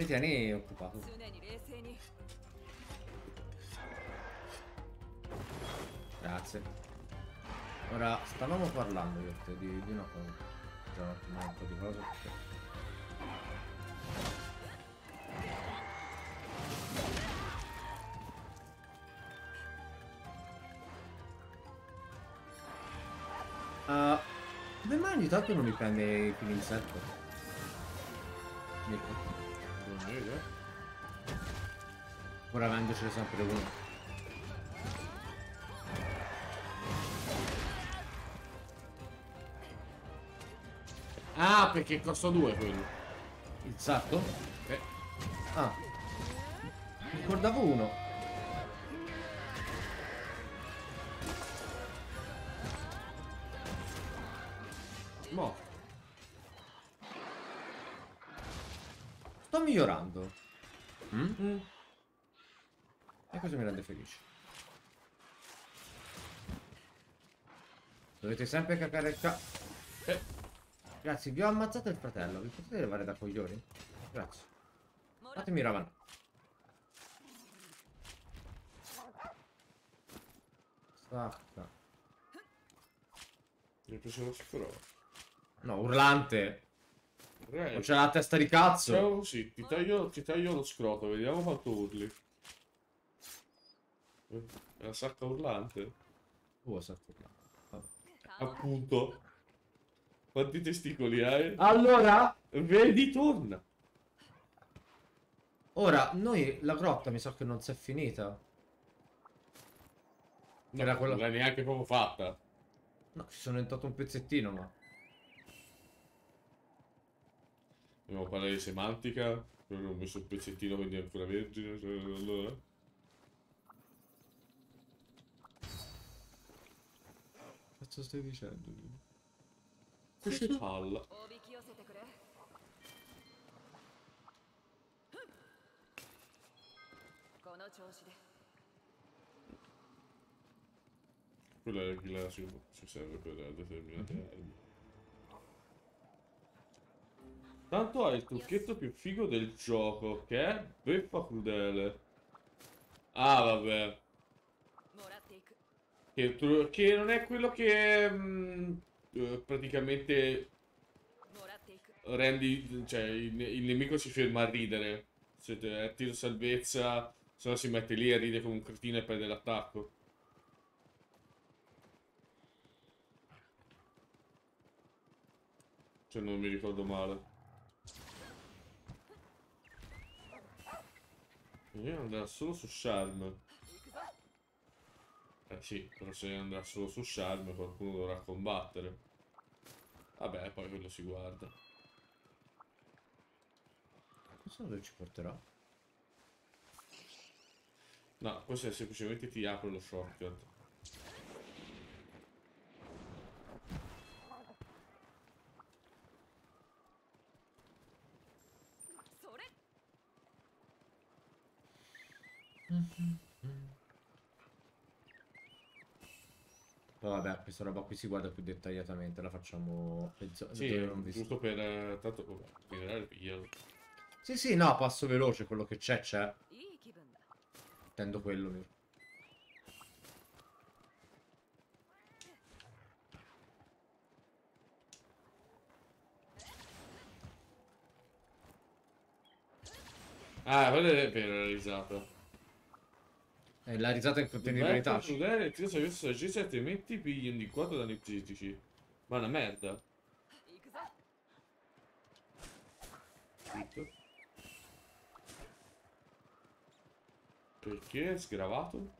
Noi te occupato. Grazie. Ora, stavamo parlando io te di, di una cosa. Già un po' di cose perché... Uh, come mai ogni tanto non mi prende il insetto? Avendocene sempre uno. Ah, perché costa 2 quello. Il sacco? Eh. Ah. Ricordavo uno. Mo. Sto migliorando. Mm? E questo mi rende felice. Dovete sempre cacare il ca... Eh. Grazie, vi ho ammazzato il fratello. Vi potete levare da coglioni? Grazie. Fatemi ravanare. Stacca. Mi piace lo sicuro. No, urlante. Eh, Non c'è la testa di cazzo. Così, ti taglio, ti taglio lo scroto, vediamo quanto urli. Eh, È la sacca urlante. Oh, sacco urlante. Appunto. Quanti testicoli hai? Allora, Vedi, torna. ora, noi la grotta mi sa che non si è finita. No, Era quello- Non l'hai neanche proprio fatta. No, ci sono entrato un pezzettino, ma... Dobbiamo parlare di semantica. Non ho messo il pezzettino, quindi è ancora vergine. cioè, Allora. Cazzo stai dicendo? Così palla. Quella è la si, ci serve per determinate armi. Mhm. Tanto hai il trucchetto più figo del gioco, che è beffa crudele. Ah, vabbè. Che, che non è quello che mh, praticamente rendi, cioè il, il, nemico si ferma a ridere. Se te, è tiro salvezza, se no si mette lì a ridere come un cretino e perde l'attacco. Cioè non mi ricordo male. Io andrò solo su Charm. Eh sì, però se andrà solo su Sharm qualcuno dovrà combattere. Vabbè, poi quello si guarda. Questo dove ci porterà? No, questo è semplicemente ti apre lo shortcut. Mm-hmm. Poi vabbè, questa roba qui si guarda più dettagliatamente, la facciamo penso, sì, giusto per eh, tanto vabbè, il Sì, sì, no, passo veloce, quello che c'è c'è. Intendo quello, mio. Ah, quello è vero, realizzata. Eh, la risata è imprevedibilità. Per giudare il tiro servizio da Gesi, altrimenti pigli un di 4 danni psichici. Ma è una merda. Tutto. Perché è sgravato?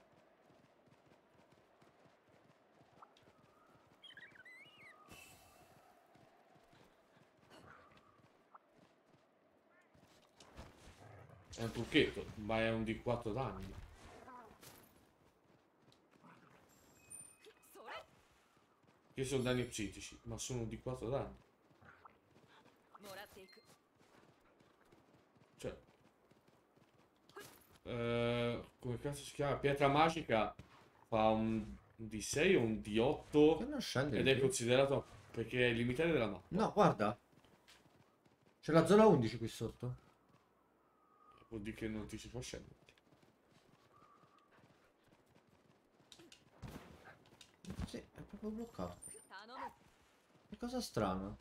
È un trucchetto, ma è un di 4 danni. Io sono danni psichici, ma sono di 4 danni. Cioè. Eh, come cazzo si chiama? Pietra magica fa un D6 o un D8 ed è considerato perché è limitare della mappa. No, guarda. C'è la zona 11 qui sotto. Vuol dire che non ti si può scendere. Sì, è proprio bloccato cosa strana.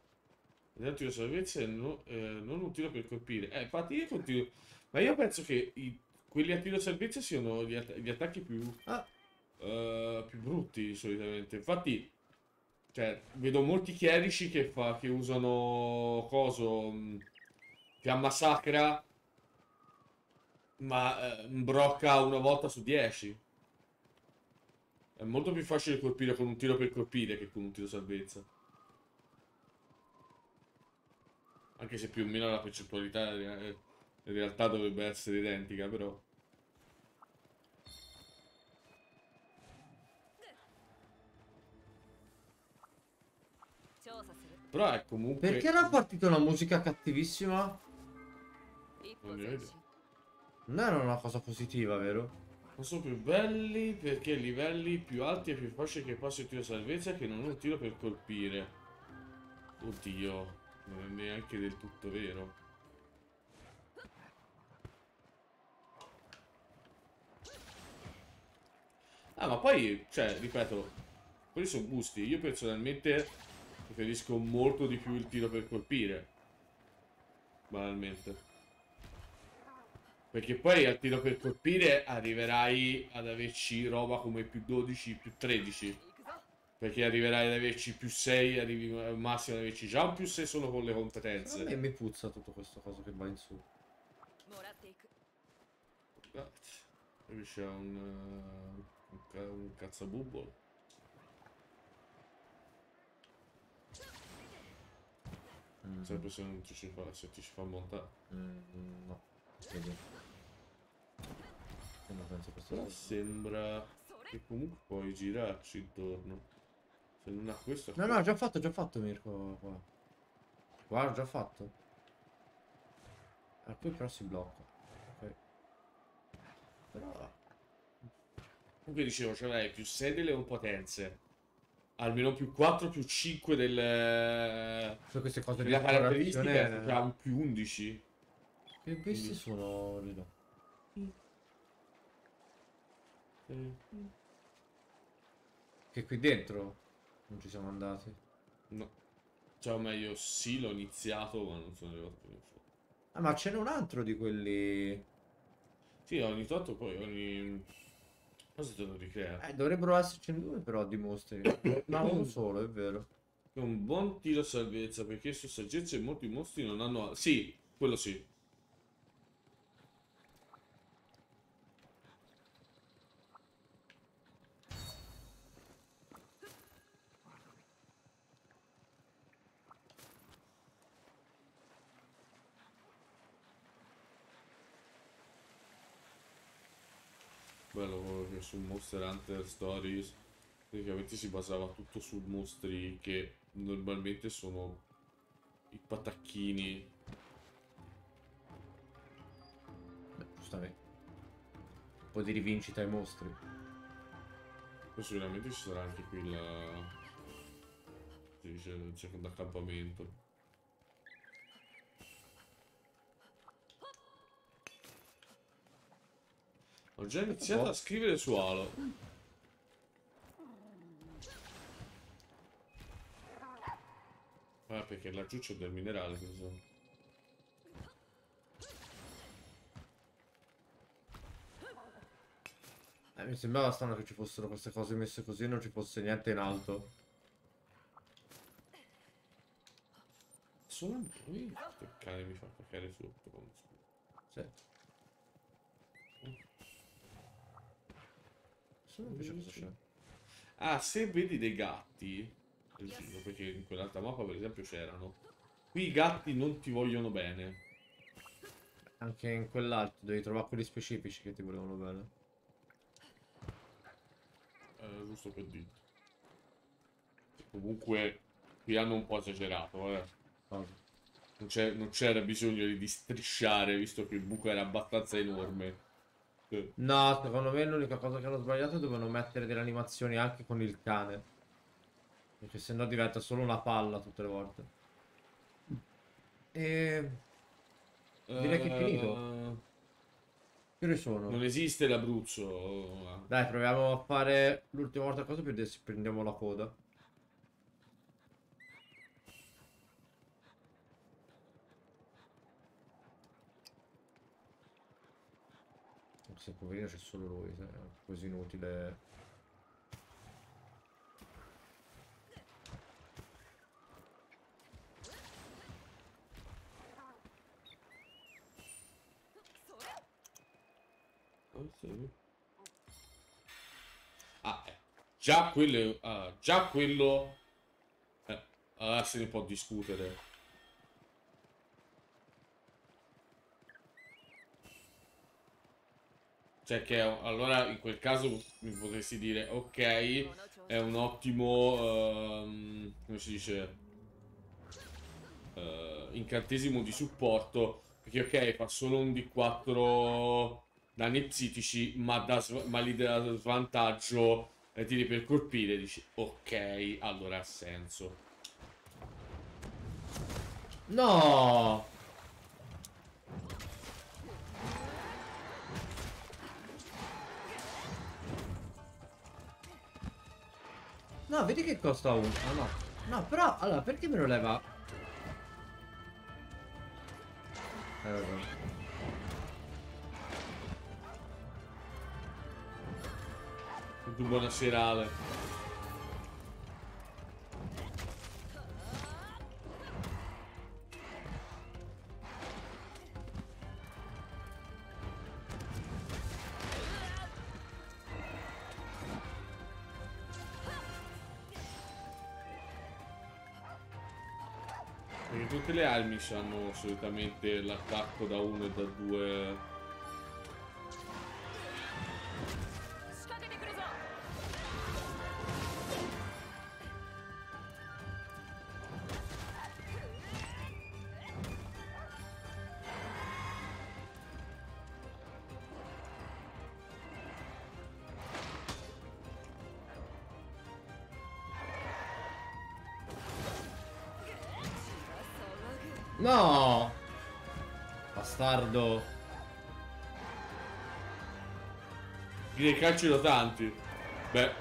Il tiro salvezza no- eh, non un tiro per colpire. Eh, infatti io continuo. Ma io penso che i- quelli a tiro salvezza siano gli, att- gli attacchi più, Ah, eh, più brutti solitamente. Infatti, cioè, vedo molti chierici che, fa, che usano coso. mh, Fiamma sacra. Ma eh, brocca una volta su 10. È molto più facile colpire con un tiro per colpire che con un tiro salvezza. Anche se più o meno la percentualità eh, in realtà dovrebbe essere identica, però. Però è comunque... Perché era partita una musica cattivissima? Non, non era una cosa positiva, vero? Non sono più belli perché i livelli più alti e più facili che passo il tiro salvezza che non ho un tiro per colpire. Oddio non è neanche del tutto vero. Ah, ma poi, cioè, ripeto, quelli sono gusti. Io personalmente preferisco molto di più il tiro per colpire. Banalmente. Perché poi al tiro per colpire arriverai ad averci roba come più 12, più 13. Perché arriverai ad averci più 6, arrivi al massimo ad averci già un più 6 solo con le competenze. E mi puzza tutto questo coso che va in su. Qui c'è un, eh, un, un cazzabubbolo. Mm. Sempre se non ti ci fa, se ti ci fa montare. Mm, no. Vedi. Non penso questo. Sembra che comunque puoi girarci intorno. Se non ha questo... No, no, già fatto, ho già fatto Mirko qua. Guarda, ho già fatto. Ah, poi però si blocca. Ok. Però... Comunque dicevo, cioè hai più 6 delle competenze. Almeno più 4 più 5 del... Su queste cose della caratteristica c'ha un più 11. Che bestie sono lì là? Che qui dentro non ci siamo andati. No. Cioè, o meglio, sì, l'ho iniziato, ma non sono arrivato fino in fondo. Ah, ma ce n'è un altro di quelli... Sì, ogni tanto poi, ogni... Cosa te lo ricrea? Eh, dovrebbero essercene due però di mostri. [COUGHS] No, uno solo, è vero. È un buon tiro a salvezza, perché su saggezza molti mostri non hanno... Sì, quello sì. Bello quello che su Monster Hunter Stories praticamente si basava tutto su mostri che normalmente sono i patacchini. Beh, giustamente. Un po' di rivincita ai mostri. Poi sicuramente ci sarà anche qui la... si dice, il secondo accampamento. Ho già iniziato a scrivere su Halo. Ah, perché laggiù c'è del minerale, penso. Eh, mi sembrava strano che ci fossero queste cose messe così e non ci fosse niente in alto. Solo lui? Che cane mi fa cacare sotto. Sì. Non invece? Ah, se vedi dei gatti, perché in quell'altra mappa per esempio c'erano, qui i gatti non ti vogliono bene. Anche in quell'altro devi trovare quelli specifici che ti volevano bene. Eh, giusto per dire. Comunque, qui hanno un po' esagerato, eh. Cosa? Non c'è- non c'era bisogno di strisciare, visto che il buco era abbastanza enorme. No, secondo me l'unica cosa che hanno sbagliato è dovevano mettere delle animazioni anche con il cane. Perché sennò diventa solo una palla tutte le volte. E... Direi che è finito. Eh, Che ore sono? Non esiste l'Abruzzo. Dai, proviamo a fare l'ultima volta cosa per adesso prendiamo la coda. Se poverino c'è solo lui, è così inutile. Ah, eh. già quello, ah, già quello, eh, se ne può discutere. Cioè che allora in quel caso mi potresti dire, ok, è un ottimo, ehm, come si dice, eh, incantesimo di supporto, perché ok, fa solo un D4 danni psichici, ma, da, ma li dà svantaggio e tiri per colpire, dici, ok, allora ha senso. No! No, vedi che costa un... Ah no. No, però, allora, perché me lo leva? Hai ragione. Tu buona le armi hanno solitamente l'attacco da 1 e da 2 Direi calcino tanti. Beh.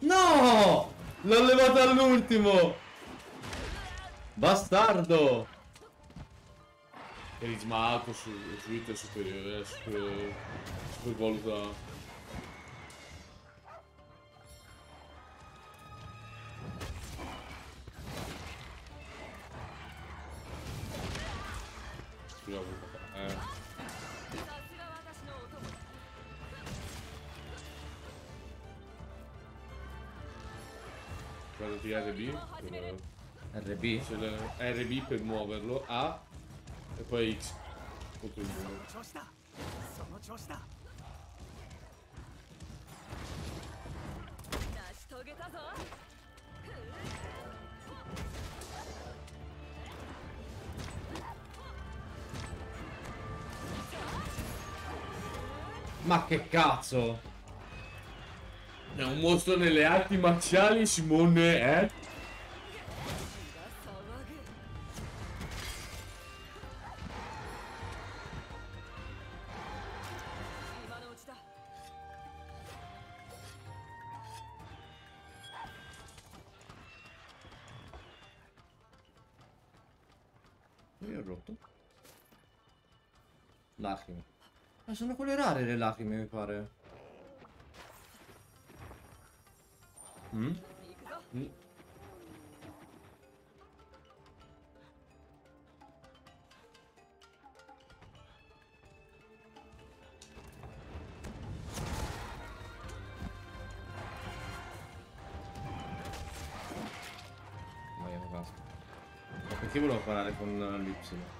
No! L'ho levato all'ultimo! Bastardo! Carisma alto su, su superiore, eh, super, super RB. Cioè, RB per muoverlo, A e poi X contro il muro. Ma che cazzo! È un mostro nelle arti marziali, Simone, eh? sono quelle rare le lacrime, mi pare. Mm? Mm. Perché volevo parlare con eh, l'Y?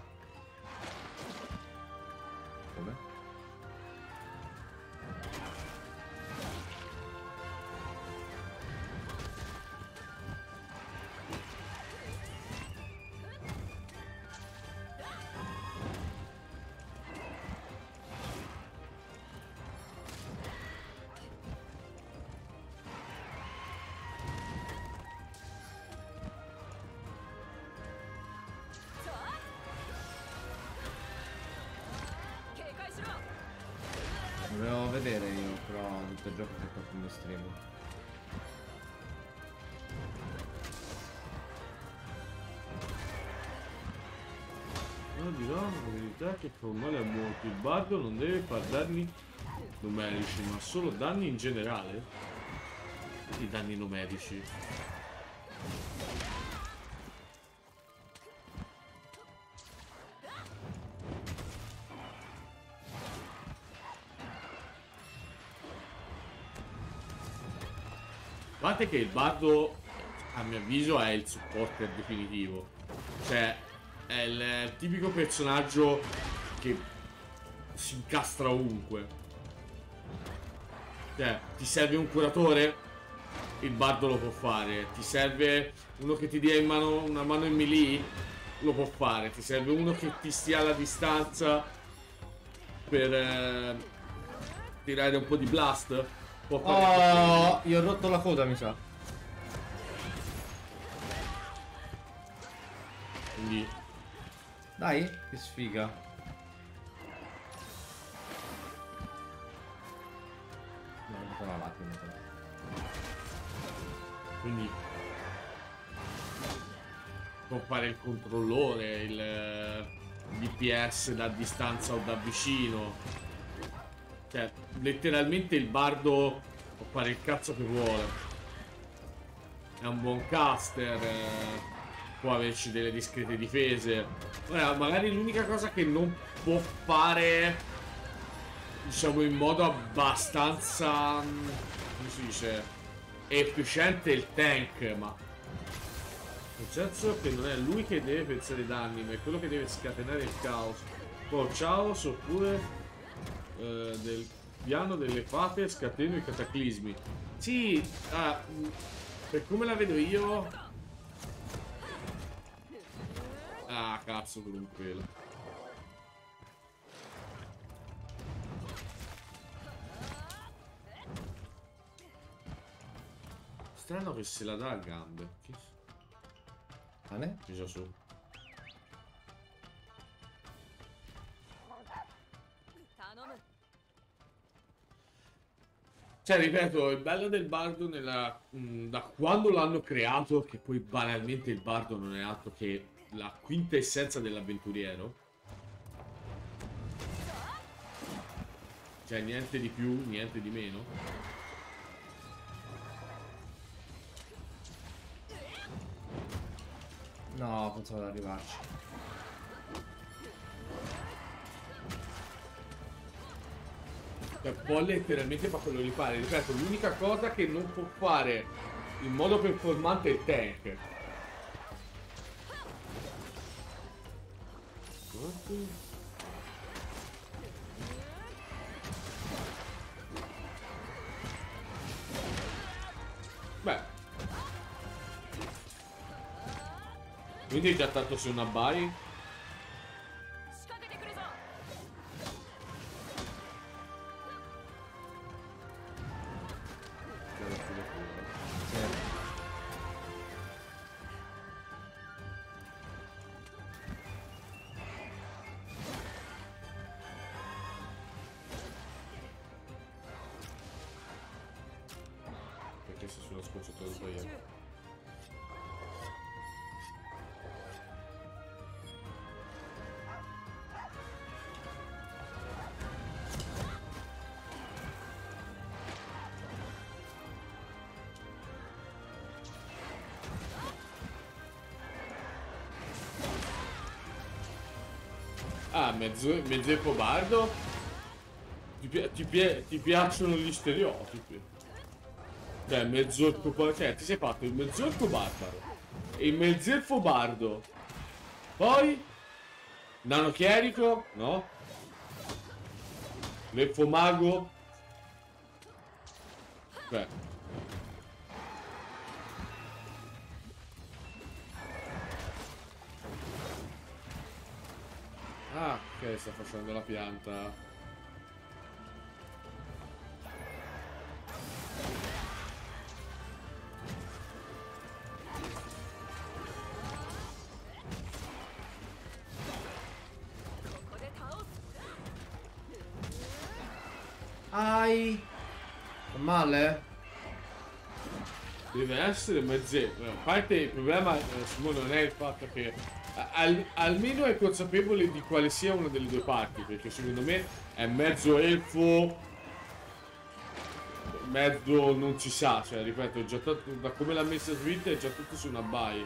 La verità che fa male a molti. Il bardo non deve far danni numerici, ma solo danni in generale. I danni numerici. A parte che il bardo, a mio avviso, è il supporter definitivo. Cioè, è il tipico personaggio che si incastra ovunque. Cioè, ti serve un curatore? Il bardo lo può fare. Ti serve uno che ti dia in mano una mano in melee? Lo può fare. Ti serve uno che ti stia alla distanza per eh, tirare un po' di blast? Può fare Oh, io ho rotto la coda, mi sa. Dai, che sfiga. No, però. Quindi fare il controllore, il eh, DPS da distanza o da vicino. Cioè, letteralmente il bardo può fare il cazzo che vuole. È un buon caster, eh, può averci delle discrete difese. Ora, magari l'unica cosa che non può fare, diciamo, in modo abbastanza... mm, come si dice? efficiente il tank, ma nel senso che non è lui che deve pensare ai danni, ma è quello che deve scatenare il caos. Poi caos oppure eh, del piano delle fate scateno i cataclismi. Sì, ah, mh, per come la vedo io... Ah, cazzo, per un pelo. Strano che se la dà a gambe. Che Cane? Mise su. 頼む Cioè, ripeto, il bello del bardo nella, mh, da quando l'hanno creato, che poi banalmente il bardo non è altro che la quinta essenza dell'avventuriero. Cioè, niente di più, niente di meno. No, pensavo di arrivarci. Cioè, può letteralmente fa quello che fare. Ripeto, l'unica cosa che non può fare in modo performante è il tank. Beh. Quindi già tanto su una buy mezzo, mezzo bardo? Ti, ti ti piacciono gli stereotipi? Cioè, mezz'orco bar- Cioè, ti sei fatto il mezz'orco barbaro e il mezzelfo bardo. Poi nano chierico, no? L'elfo mago. Beh. Sta facendo la pianta. Ai. Male? Deve essere mezz'etto. A parte il problema, eh, Simone, non è il fatto che al- almeno è consapevole di quale sia una delle due parti, perché secondo me è mezzo elfo, mezzo non si sa, cioè ripeto, già tutto, da come l'ha messa Sweet è già tutto su una buy.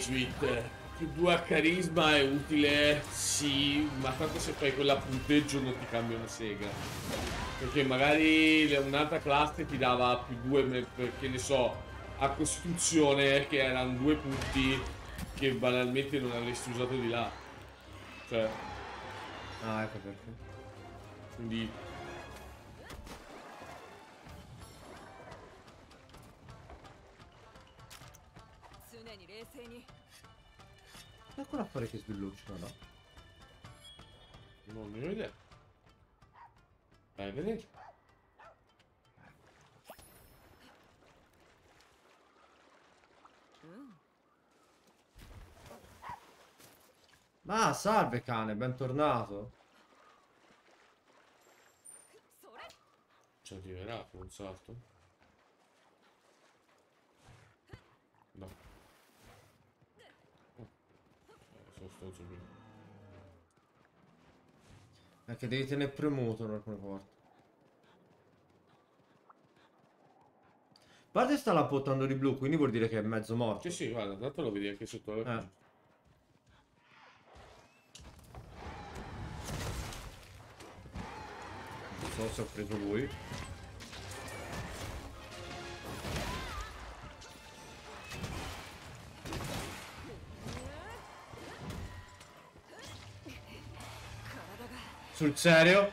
Sweet, più 2 a carisma è utile, sì, ma tanto se fai quella punteggio non ti cambia una sega. Perché magari un'altra classe ti dava più 2, che ne so, a costruzione, che erano due punti che banalmente non avresti usato di là. Cioè, Ah, ecco perché. quindi... C'è ancora a fare che svilluccino, no? Non ne ho idea. Vai a vedere. Ma salve cane, bentornato. Ci arriverà un salto? No. Oh. Eh, prima. È che devi tenere premuto in alcune porte. Parte sta lampotando di blu, quindi vuol dire che è mezzo morto. Sì, sì, guarda, tanto lo vedi anche sotto la Eh. Non so se ho preso lui. Sul serio?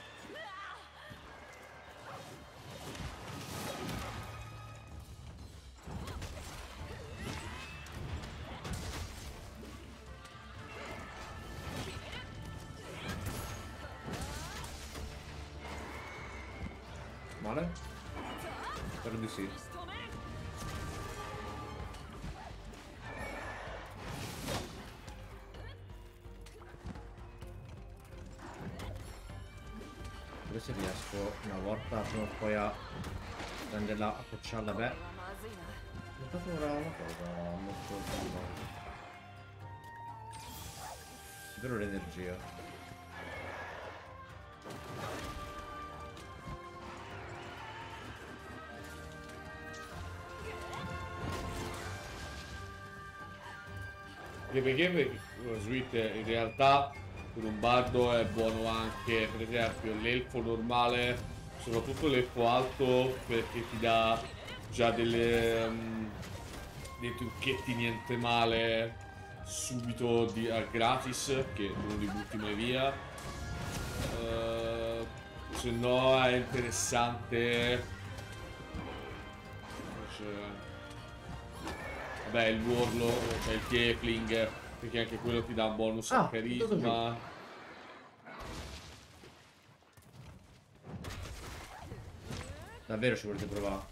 poi a prenderla, a cocciarla per... Ho fatto una cosa molto importante. Però l'energia. Game Game Switch in realtà con un bardo è buono anche per esempio l'elfo normale soprattutto l'elfo alto, perché ti dà già delle, mm, dei trucchetti niente male subito di, a gratis, che non li butti mai via. Eh, se no è interessante. Cioè, Vabbè, il Warlo, cioè il Tiefling, perché anche quello ti dà un bonus Ah, a carisma. Davvero ci volete provare?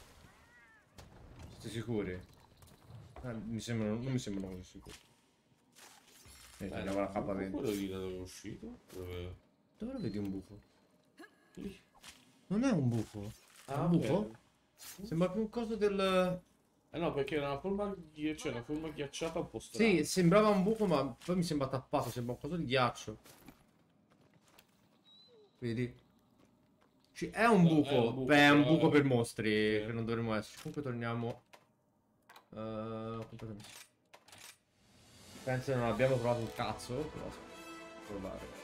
Siete sicuri? Eh, mi sembrano, non mi sembrano così sicuri. Eh, andiamo alla K20. Quello lì da dove è uscito? Dove... Dove lo vedi un buco? Lì. Non è un buco. È Ah, un buco? Sembra più un coso del... Eh no, perché era una forma, ghi- cioè una forma ghiacciata un po' strana. Sì, sembrava un buco, ma poi mi sembra tappato, sembra un coso di ghiaccio. Vedi? Ci- è un No, buco. è un buco, Beh, è un buco per mostri Sì. che non dovremmo esserci. Comunque torniamo. Uh, Penso che non abbiamo trovato un cazzo, però provare.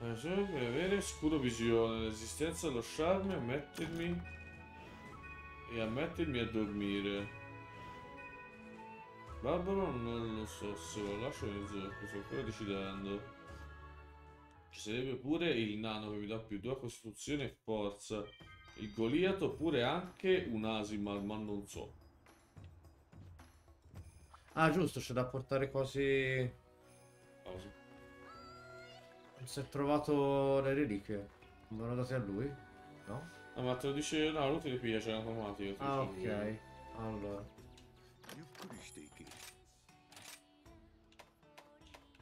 Eh, cioè, per avere scudo visione, resistenza allo charme, mettermi e a mettermi a dormire. Barbaro non lo so se lo lascio o se- sto ancora decidendo. Ci sarebbe pure il nano che mi dà più 2 a costituzione e forza. Il Goliath oppure anche un Asimal, ma non so. Ah, giusto, c'è da portare cose... Cosa? Non si è trovato le reliquie. Me lo date a lui? No? Ah, ma te lo dice... No, lui te le piglia, c'è in automatico. Ah, ok. Allora.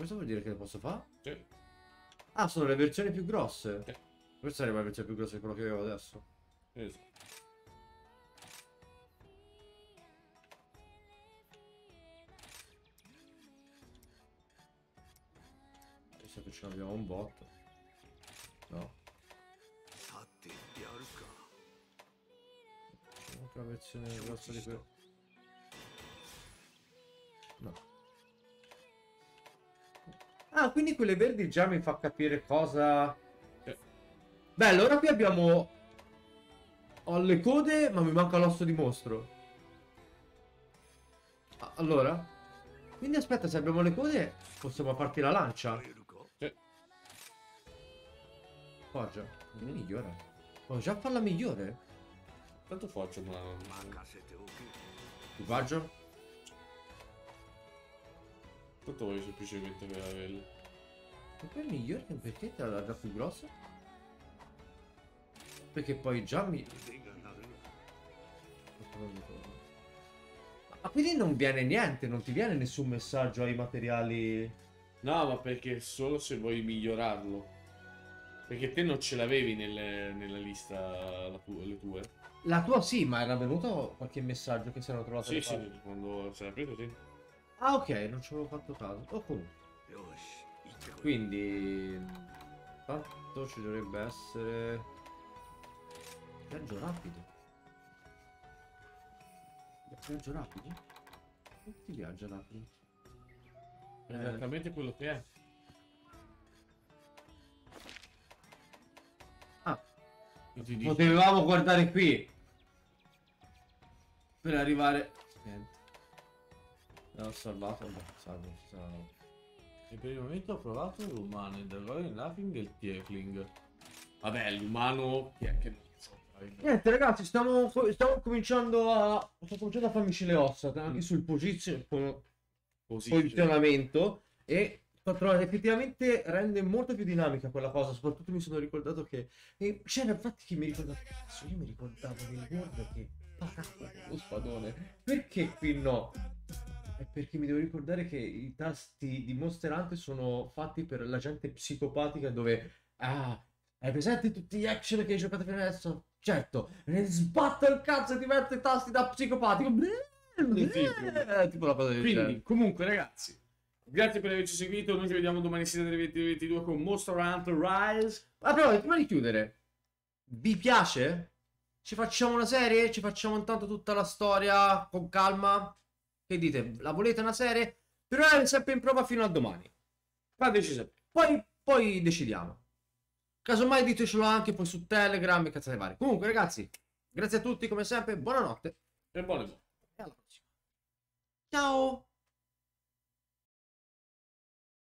Questo vuol dire che le posso fare? Sì. Ah, sono le versioni più grosse? Sì. Questa era la versione più grossa di quello che avevo adesso. Esatto. Visto ce l'abbiamo un botto. No. Facciamo anche la versione grossa di quello. Ah, quindi quelle verdi già mi fa capire cosa... Cioè. Beh, allora qui abbiamo... Ho le code, ma mi manca l'osso di mostro. Allora? Quindi aspetta, se abbiamo le code, possiamo farti la lancia. Cioè. Foggia, non migliore. Posso già farla migliore? Tanto foggia, ma... Equipaggio? Tanto voglio semplicemente quella pelle. E poi migliore perché te la dà più grossa? Perché poi già mi... Ma quindi non viene niente, non ti viene nessun messaggio ai materiali... No, ma perché solo se vuoi migliorarlo. Perché te non ce l'avevi nella lista la tu le tue. La tua sì, ma era venuto qualche messaggio che si era trovato. Sì, sì, quando si era preso sì. Ah ok, non ci avevo fatto caso. Oh comunque. Quindi... Tanto ci dovrebbe essere... Viaggio rapido. Viaggio rapido? Tutti viaggia rapido. Esattamente quello che è. Ah. Potevamo guardare qui. Per arrivare... Niente. L'ho salvato, salvo, salvo. E per il momento ho provato l'umano, il dragono, il nothing e il tiefling. Vabbè, l'umano... Che dai. Niente ragazzi, stiamo, stiamo cominciando a... Sto cominciando a farmici le ossa, anche sul po- Così. posizionamento e effettivamente rende molto più dinamica quella cosa, soprattutto mi sono ricordato che... E c'era infatti chi mi ricordava... Cazzo, io mi ricordavo nel Word che... Lo spadone. Perché qui no? È perché mi devo ricordare che i tasti di Monster Hunter sono fatti per la gente psicopatica dove... Ah, hai presente tutti gli action che hai giocato fino adesso? Certo, ne sbatta il cazzo e ti mette i tasti da psicopatico. Eh, tipo la cosa del Quindi, genere. comunque, ragazzi, grazie per averci seguito. Noi ci vediamo domani sera alle 20.22 con Monster Hunter Rise. Ma però, prima di chiudere, vi piace? Ci facciamo una serie? Ci facciamo intanto tutta la storia con calma? Che dite? La volete una serie? Però è sempre in prova fino a domani. Fateci sapere. Poi, poi decidiamo. Casomai ditecelo anche poi su Telegram e cazzate varie. Comunque, ragazzi, grazie a tutti come sempre. Buonanotte. E buone buone. E alla prossima. Ciao.